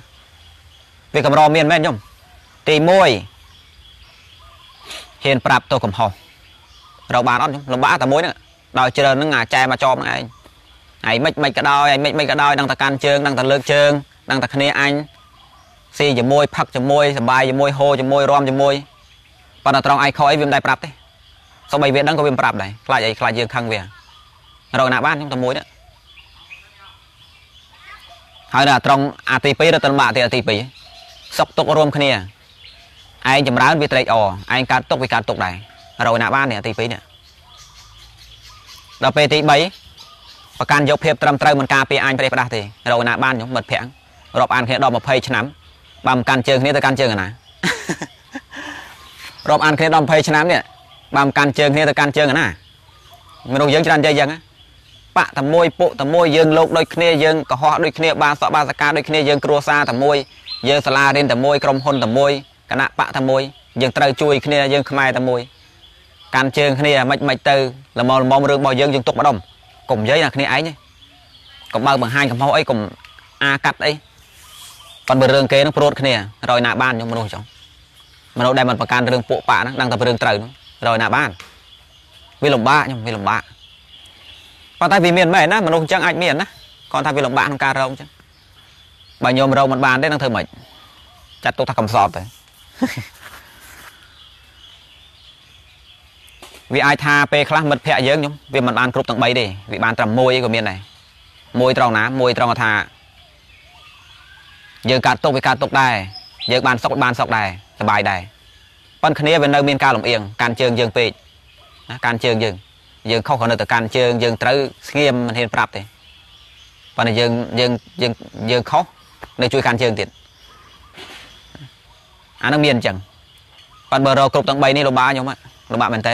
វាកម្រមានមែនខ្ញុំទី1ហ៊ានប្រាប់ទៅកំហុសរកបានអត់ខ្ញុំលំបាកតែមួយហ្នឹង ដល់ច្រើនហ្នឹងអាចែមកចោមហ្នឹងឯងហើយមិនមិនក៏ដោយហើយមិនមិនក៏ដោយដឹងតែកាន់ជើងដឹងតែលើកជើងដឹងតែគ្នាអញស៊ីជាមួយផឹកជាមួយសបាយជាមួយហូរជាមួយរំជាមួយប៉ុន្តែត្រង់ឯខអីវាមិនដែរប្រាប់ទេសូម្បីវាដឹងក៏វាមិនប្រាប់ដែរខ្លាចអីខ្លាចយើងខឹងវារកណាបានខ្ញុំតែមួយហ្នឹងហើយដល់ត្រង់អាទី2រត់ទៅបាក់ទីអាទី2សុកទុករួមគ្នាឯងចម្រើនវាត្រេកអរឯងកើតទុកវាកើតទុកដែររកណាបាននេះអាទី2នេះ ដល់ពេលទី3ប្រកាន់យកភាពត្រឹមត្រូវមិនការពារអញប្រេះផ្ដាស់ទេរកណាបានខ្ញុំមិត្តភក្តិរាប់អានគ្នាដល់20ឆ្នាំបើមិនកាន់ជើងគ្នាទៅកាន់ជើងណារាប់អានគ្នាដល់20ឆ្នាំនេះបើមិនកាន់ជើងគ្នាទៅកាន់ជើងណាមនុស្សយើងច្រើននិយាយយ៉ាងណាបាក់តែមួយពួកតែមួយយើងលោកដូចគ្នាយើងកុហកដូចគ្នាបានសក់បានសកាដូចគ្នាយើងគ្រួសារតែមួយយើងសាលារៀនតែមួយក្រុមហ៊ុនតែមួយគណៈបកតែមួយយើងត្រូវជួយគ្នាយើងខ្មែរតែមួយ កាន់ជើងគ្នាមិនមិនទៅល្មមល្មមរឿងរបស់យើងយើងទុកម្ដុំកុំនិយាយណាគ្នាឯងកុំបើបង្ហាញកំហុសអីកុំអាកាត់អីប៉ុន្តែរឿងគេនឹងព្រួតគ្នារយណាបានខ្ញុំមនុស្សចុងមនុស្សដែលមិនប្រកាន់រឿងពួកបាក់ហ្នឹងដឹងតែរឿងត្រូវហ្នឹងរយណាបានវាលំបាកខ្ញុំវាលំបាកប៉ុន្តែវាមានមែនណាមនុស្សអញ្ចឹងអាចមានណាគាត់ថាវាលំបាកក្នុងការរងអញ្ចឹងបើញោមរងមិនបានទេនឹងធ្វើម៉េចចាត់ទុកថាកំសត់ទៅ វាអាចថាពេលខ្លះមិត្តភ័ក្ដិយើងខ្ញុំវាមិនបានគ្រប់ទាំង3ទេវាបានត្រឹម1ឯងក៏មានដែរមួយត្រង់ណាមួយត្រង់ថាយើងកាត់ទុកវាកាត់ទុកដែរយើងបានសុខបានសុខដែរសบายដែរប៉ុន្តែគ្នាវានៅមានការលំអៀងកាន់ជើងយើងពេកណាកាន់ជើងយើងយើងខុសក៏នៅតែកាន់ជើងយើងត្រូវស្ងៀមមិនហ៊ានប្រាប់ទេប៉ុន្តែយើងយើងយើងយើងខុសនៅជួយកាន់ជើងទៀតអានឹងមានអញ្ចឹងប៉ុន្តែបើរកគ្រប់ទាំង3នេះលំបាកខ្ញុំលំបាកមែនតើ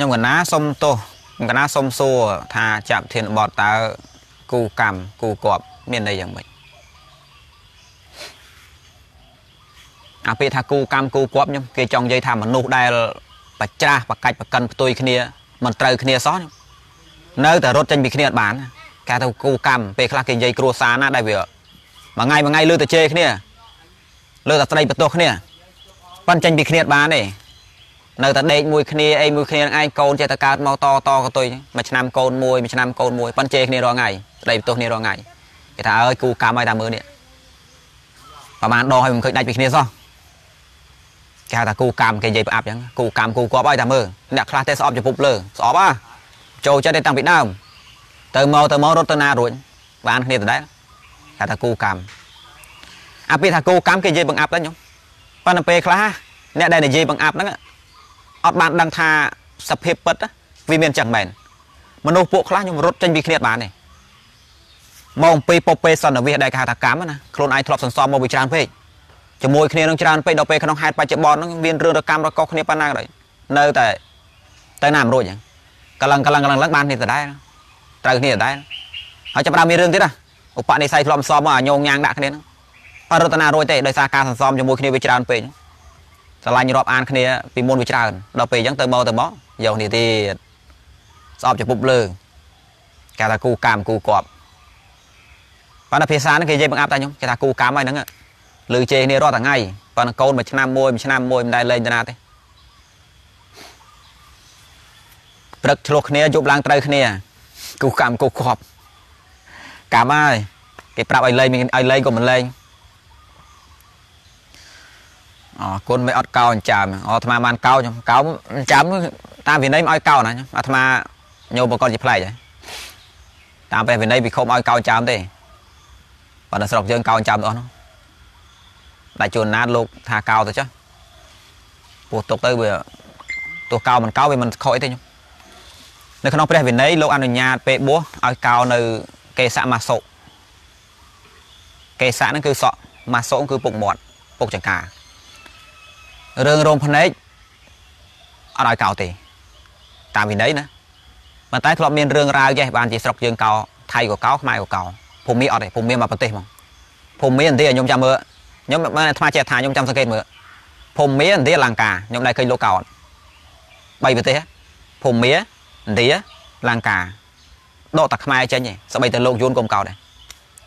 ខ្ញុំកណាសុំទោសខ្ញុំកណាសុំសួរថាចាប់ធានបតតើគូកម្មគូគប់មានន័យយ៉ាងម៉េចអាពេលថាគូកម្មគូគប់ខ្ញុំគេចង់និយាយថាមនុស្សដែលបច្រាស់បកាច់បកិនផ្ទុយគ្នាមិនត្រូវគ្នាសោះនៅតែរត់ចេញពីគ្នាអត់បានគេថាគូកម្មពេលខ្លះគេនិយាយគ្រួសារណាដែលវាមួយថ្ងៃមួយថ្ងៃលើតែជេរគ្នាលើតែស្ដីបន្ទោសគ្នាប៉ុន្តែចេញពីគ្នាអត់បានទេ នៅតែដេកមួយគ្នាអីមួយគ្នានឹងឯងកូនចេះតែកើតមកតតកតុយមួយឆ្នាំកូនមួយមួយឆ្នាំកូនមួយប៉ុន្តែជេរគ្នារាល់ថ្ងៃស្ដីបន្ទោសគ្នារាល់ថ្ងៃគេថាអើយគូកម្មឲ្យតែមើលនេះប្រហែលដងឲ្យមិនឃើញដាច់ពីគ្នាសោះគេហៅថាគូកម្មគេនិយាយប្រអាប់អញ្ចឹងគូកម្មគូគប់ឲ្យតែមើលអ្នកខ្លះទេស្អប់ចំពុបលើស្អប់ហ่าចូលចិត្តទេតាំងពីដើមទៅមកទៅមករត់ទៅណារួចបានគ្នាដដែលគេថាគូកម្មអាពេលថាគូកម្មគេនិយាយបង្អាប់ទៅខ្ញុំប៉ុន្តែពេលខ្លះអ្នកដែលនិយាយបង្អាប់ហ្នឹង អត់បានដឹងថាសភាពពិតវាមានចឹងមែនមនុស្សពួកខ្លះខ្ញុំរត់ចេញពីគ្នាបានទេមកអំពីពពេសន្និវិសដែលគេហៅថាកម្មណាខ្លួនឯងធ្លាប់សន្សំមកវាច្រើនពេកជាមួយគ្នានឹងច្រើនពេកដល់ពេលក្នុងហេតុបច្ចុប្បន្នហ្នឹងមានរឿងរកម្មរកុសគ្នាប៉ុណ្ណាក៏ដោយនៅតែទៅណាមិនរួចហ្នឹងកលឹងកលឹងកលឹងឡើងបាននេះដដែលត្រូវគ្នាដដែលហើយចាប់ដើមមានរឿងទៀតណាឧបនិស្ស័យធ្លាប់សន្សំមកអាញងញ៉ាងដាក់គ្នាហ្នឹងបើរតនារួចទេដោយសារការសន្សំជាមួយគ្នាវាច្រើនពេក ស្រឡាញ់រាប់អានគ្នាពីមុនវាច្រើនដល់ពេលអញ្ចឹងទៅមកទៅមកយកគ្នាទៀតស្អប់ចំពុបលើគេថាគូកម្មគូគប់ប៉ុន្តែភាសាហ្នឹងគេនិយាយបង្អាប់តែខ្ញុំគេថាគូកម្មហើយហ្នឹងលឺជេរគ្នារាល់ថ្ងៃប៉ុន្តែកូនមួយឆ្នាំមួយមួយឆ្នាំមួយមិនដែលលេងទៅណាទេព្រឹកឆ្លោះគ្នាយប់ឡើងត្រូវគ្នាគូកម្មគូគប់កម្មហើយគេប្រាប់ឲ្យលេងឲ្យលេងក៏មិនលេង អរគុណមិនអត់កោអញ្ចាំអាត្មាបានកោខ្ញុំកោអញ្ចាំតាមវិន័យមកឲ្យកោណាអាត្មាញោមប្រកបជាប្លែកហើយតាមពេលវិន័យវិខុំឲ្យកោអញ្ចាំទេប៉ុន្តែស្រុកយើងកោអញ្ចាំអស់នោះដាច់ជួនណាតលោកថាកោទៅចុះពោះទុកទៅវាទោះកោមិនកោវាមិនខុសអីទេខ្ញុំនៅក្នុងព្រះវិន័យលោកអនុញ្ញាតពេលបួសឲ្យកោនៅកេសៈម៉ាសុកេសៈហ្នឹងគឺសក់ម៉ាសុគឺពុកមាត់ពុកចង្ការ រឿងរោមភ្នែកអត់ឲ្យកោទេ តាមវិន័យណាប៉ុន្តែធ្លាប់មានរឿងរ៉ាវចេះបានជាស្រុកយើងកោថៃក៏កោខ្មែរក៏កោភូមិអត់ទេភូមិមកប្រទេសហ្មងភូមិឥណ្ឌាខ្ញុំចាំមើលខ្ញុំបានអាត្មាចេះថាខ្ញុំចាំសង្កេតមើលភូមិឥណ្ឌាលង្កាខ្ញុំដែរឃើញលោកកោអត់បីប្រទេសភូមិឥណ្ឌាលង្កាដកតែខ្មែរចេញឯងស្បីតែលោកយួនកុំកោដែរ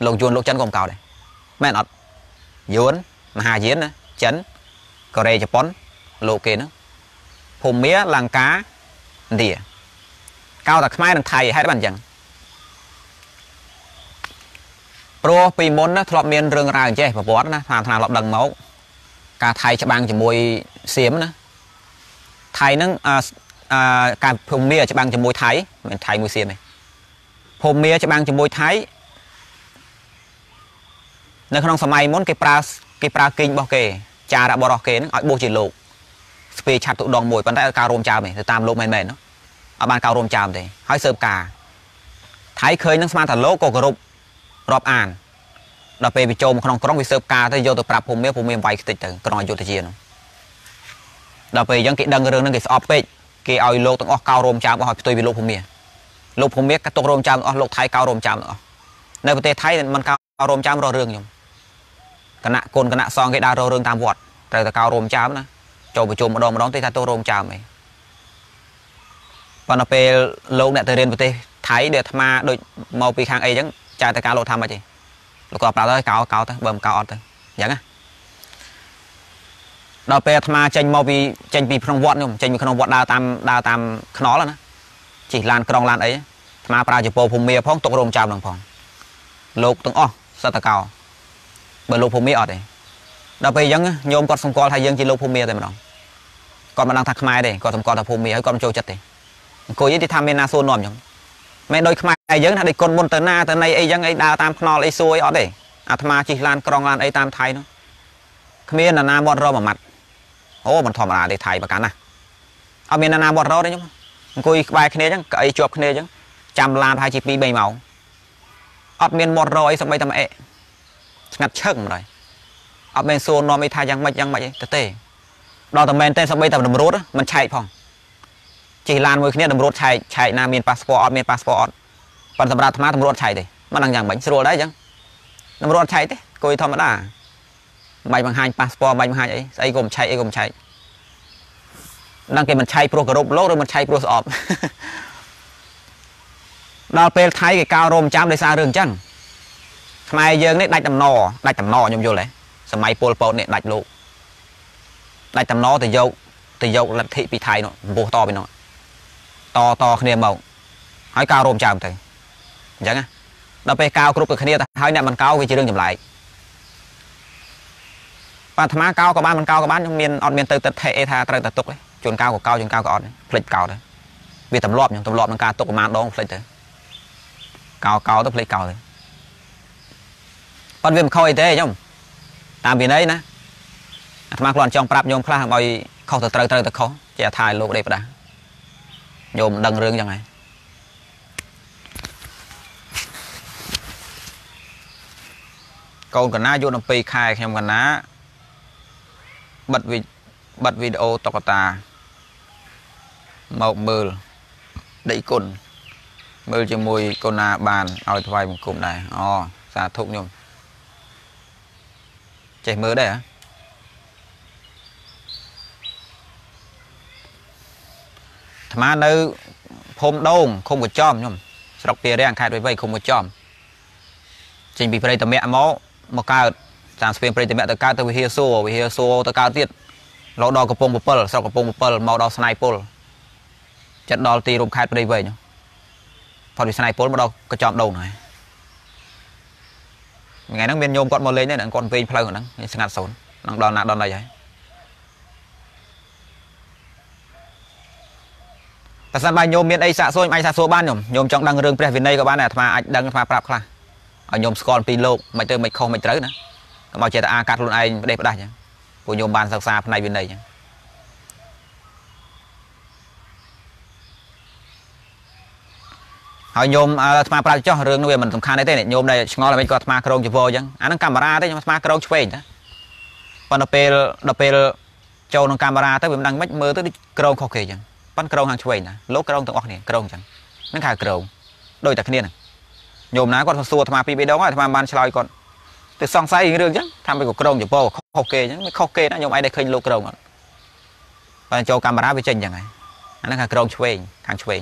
លោកយួនលោកចិនកុំកោដែរមែនអត់យួនមហាយានណាចិន កូរ៉េជប៉ុនលោកគេហ្នឹងភូមាលង្កាឥណ្ឌាកោតែខ្មែរនិងថៃហេតុបានអញ្ចឹងព្រោះពីមុនណាធ្លាប់មានរឿងរ៉ាវអញ្ចេះប្រវត្តិណាថាថាធ្លាប់ដឹងមកការថៃច្បាំងជាមួយសៀមណាថៃហ្នឹងអឺការភូមាច្បាំងជាមួយថៃមិនថៃមួយសៀមទេភូមាច្បាំងជាមួយថៃនៅក្នុងសម័យមុនគេប្រើគេប្រើគីងរបស់គេ ចារបស់របស់គេហ្នឹងឲ្យបោះជាលោកស្ពេឆាត់ទុដងមួយប៉ុន្តែការរួមចោលទេទៅតាមលោកមែនមែនអត់បានការរួមចោលទេហើយសើបការថៃឃើញនឹងស្មានថាលោកក៏គោរពរាប់អានដល់ពេលវាចូលមកក្នុងក្រុងវាសើបការទៅយកទៅប្រាប់ភូមិភូមិវាយខ្ទេចទៅក្រុងអយុធយានោះដល់ពេលអញ្ចឹងគេដឹងរឿងហ្នឹងគេស្អប់ពេកគេឲ្យលោកទាំងអស់កោរោមចាមអស់ឲ្យផ្ទុយពីលោកភូមិលោកភូមិក៏ຕົករោមចាមអស់លោកថៃកោរោមចាមអស់នៅប្រទេសថៃមិនកោរោមចាមរករឿងខ្ញុំ គណៈកូនគណៈសងគេដើររករឿងតាមវត្តត្រូវតែកោរោមចាមណាចូលប្រជុំម្ដងម្ដងទេថាទោះរោមចាមអីប៉ុន្តែពេលលោកអ្នកទៅរៀនប្រទេសថៃដែលអាត្មាដូចមកពីខាងអីអញ្ចឹងចាយតែការលោកថាម៉េចទេលោកក៏ប្រាប់ទៅកោកោទៅបើមិនកោអត់ទៅអញ្ចឹងណាដល់ពេលអាត្មាចេញមកពីចេញពីក្នុងវត្តខ្ញុំចេញពីក្នុងវត្តដើរតាមដើរតាមខ្នល់ណាជិះឡានក្រុងឡានអីអាត្មាប្រើចពោភូមិផងទុករោមចាំនឹងផងលោកទាំងអស់សតកោ បើលោកភូមិអត់ទេដល់ពេលអញ្ចឹងញោមគាត់សម្គាល់ថាយើងជាលោកភូមិតែម្ដងគាត់មិនដឹងថាខ្មែរទេគាត់សម្គាល់ថាភូមិហើយគាត់មិនចូលចិត្តទេអង្គុយទេថាមានណាសួរនាំអញ្ចឹងមិនដូចខ្មែរយើងថាដូចគុណមុនទៅណាទៅណីអីចឹងអីដើរតាមខ្នល់អីសួយអត់ទេអាត្មាជិះឡានក្រុងឡានអីតាមថៃនោះគ្មានណាមាត់រមមួយម៉ាត់អូមិនធម្មតាទេថៃប្រកាន់ណាអត់មានណាមាត់រទេខ្ញុំអង្គុយក្បែរគ្នាចឹងកៅអីជាប់គ្នាចឹងចាំឡានប្រហែលជា2 3ម៉ោងអត់មានមាត់រអីសម្បីតែមួយអេ ស្ងាត់ឈឹងម្ដងអត់មែនសួរនាំអីថាយ៉ាងម៉េចយ៉ាងម៉េចអីទៅទេដល់តែមែនតែសម្បីតែតម្រួតមិនឆែកផងជិះឡានមួយគ្នាតម្រួតឆែកឆែកណាមានប៉ាសពតអត់មានប៉ាសពតអត់ប៉ុន្តែសម្រាប់អាត្មាតម្រួតឆែកទេមិនដឹងយ៉ាងម៉េចស្រួលដែរអញ្ចឹងតម្រួតឆែកទេគួយធម្មតាមិនបាច់បង្ហាញប៉ាសពតមិនបាច់បង្ហាញអីស្អីក៏មិនឆែកអីក៏មិនឆែកដឹងគេមិនឆែកព្រោះគោរពលោកឬមិនឆែកព្រោះស្អប់ដល់ពេលថៃគេកោរោមចាំដោយសាររឿងអញ្ចឹង ខ្មែរយើងនេះដាច់ដំណដាច់ដំណខ្ញុំយល់ទេសម័យពលពតនេះដាច់លោកដាច់ដំណទៅយកទៅយកលទ្ធិពីថៃនោះពោះតពីនោះតតគ្នាមកហើយកោរោមចាំទៅអញ្ចឹងណាដល់ពេលកោគ្រប់ទៅគ្នាទៅហើយអ្នកមិនកោវាជារឿងចម្លែកបាទអាត្មាកោក៏បានមិនកោក៏បានខ្ញុំមានអត់មានទៅទឹកថេអីថាត្រូវតែទុកទេជួនកោក៏កោជួនកោក៏អត់ផ្លិចកោទៅវាទម្លាប់ខ្ញុំទម្លាប់នឹងការទុកប្រហែលដងផ្លិចទៅកោកោទៅផ្លិចកោទៅ ប៉ុន្តែវាមិនខុសអីទេខ្ញុំតាមវិន័យណាអាត្មាគ្រាន់ចង់ប្រាប់ញោមខ្លះឲ្យខុសទៅត្រូវត្រូវទៅខុសជាថាឲ្យលោកដេកផ្ដាស់ញោមដឹងរឿងចឹងហើយកូនកណាយក12ខែខ្ញុំកណាបិទវីបិទវីដេអូតុកតាមកមើលដីគុណមើលជាមួយកូនណាបានឲ្យថ្វាយបង្គំដែរអូសាធុខ្ញុំ ចេះមើលដែរហ៎អាត្មានៅភូមិដូងឃុំកញ្ចំខ្ញុំស្រុកពីរាំងខេត្តវៃវៃឃុំកញ្ចំចេញពីព្រៃតម្រាក់មកមកកើតតាមស្ពានព្រៃតម្រាក់ទៅកើតទៅវិហារសួរវិហារសួរទៅកើតទៀតលោដល់កំពង់7ស្រុកកំពង់7មកដល់ស្នៃពុលចិត្តដល់ទីរួមខេត្តព្រៃវែងផុតពីស្នៃពុលមកដល់កញ្ចំដូងហើយ ថ្ងៃហ្នឹងមានញោមគាត់មកលេងដែរគាត់វិញផ្លូវហ្នឹងស្ងាត់សូននឹងដល់ណាដល់ណីហើយតែសិនបើញោមមានអីសាកសួរអាចសាកសួរបានញោមញោមចង់ដឹងរឿងព្រះវិន័យក៏បានដែរអាត្មាអាចដឹងអាត្មាប្រាប់ខ្លះឲ្យញោមស្គាល់ពីលោកមិនទៅមិនខុសមិនត្រូវណាកុំឲ្យចេះតែអាកាត់ខ្លួនឯងផ្ដេសផ្ដាស់ចឹងពួកញោមបានសិក្សាផ្នែកវិន័យចឹង ហើយញោមអាត្មាប្រាប់ចោះរឿងនោះវាមិនសំខាន់ទេញោមដែលឆ្ងល់តែមិនក៏អាត្មាក្រងចវអញ្ចឹងអាហ្នឹងកាមេរ៉ាទេខ្ញុំអាត្មាក្រងឆ្វេងតាប៉ុន្តែពេលដល់ពេលចូលក្នុងកាមេរ៉ាទៅវាមិនដឹងមិនមើលទៅដូចក្រងខុសគេអញ្ចឹងប៉ុន្តែក្រងខាងឆ្វេងណាលោកក្រងទាំងអស់គ្នាក្រងអញ្ចឹងហ្នឹងគេហៅក្រងដូចតែគ្នាហ្នឹងញោមណាគាត់សួរអាត្មាពីរបីដងហើយអាត្មាបានឆ្លើយគាត់ទៅសង្ស័យរឿងអញ្ចឹងថាមិនក៏ក្រងចពោខុសគេអញ្ចឹងមិនខុសគេណាញោមឯងដែលឃើញលោកក្រងអត់បើចូលកាមេរ៉ាវាចេញអញ្ចឹងហើយអាហ្នឹងខាងក្រងឆ្វេងខាងឆ្វេង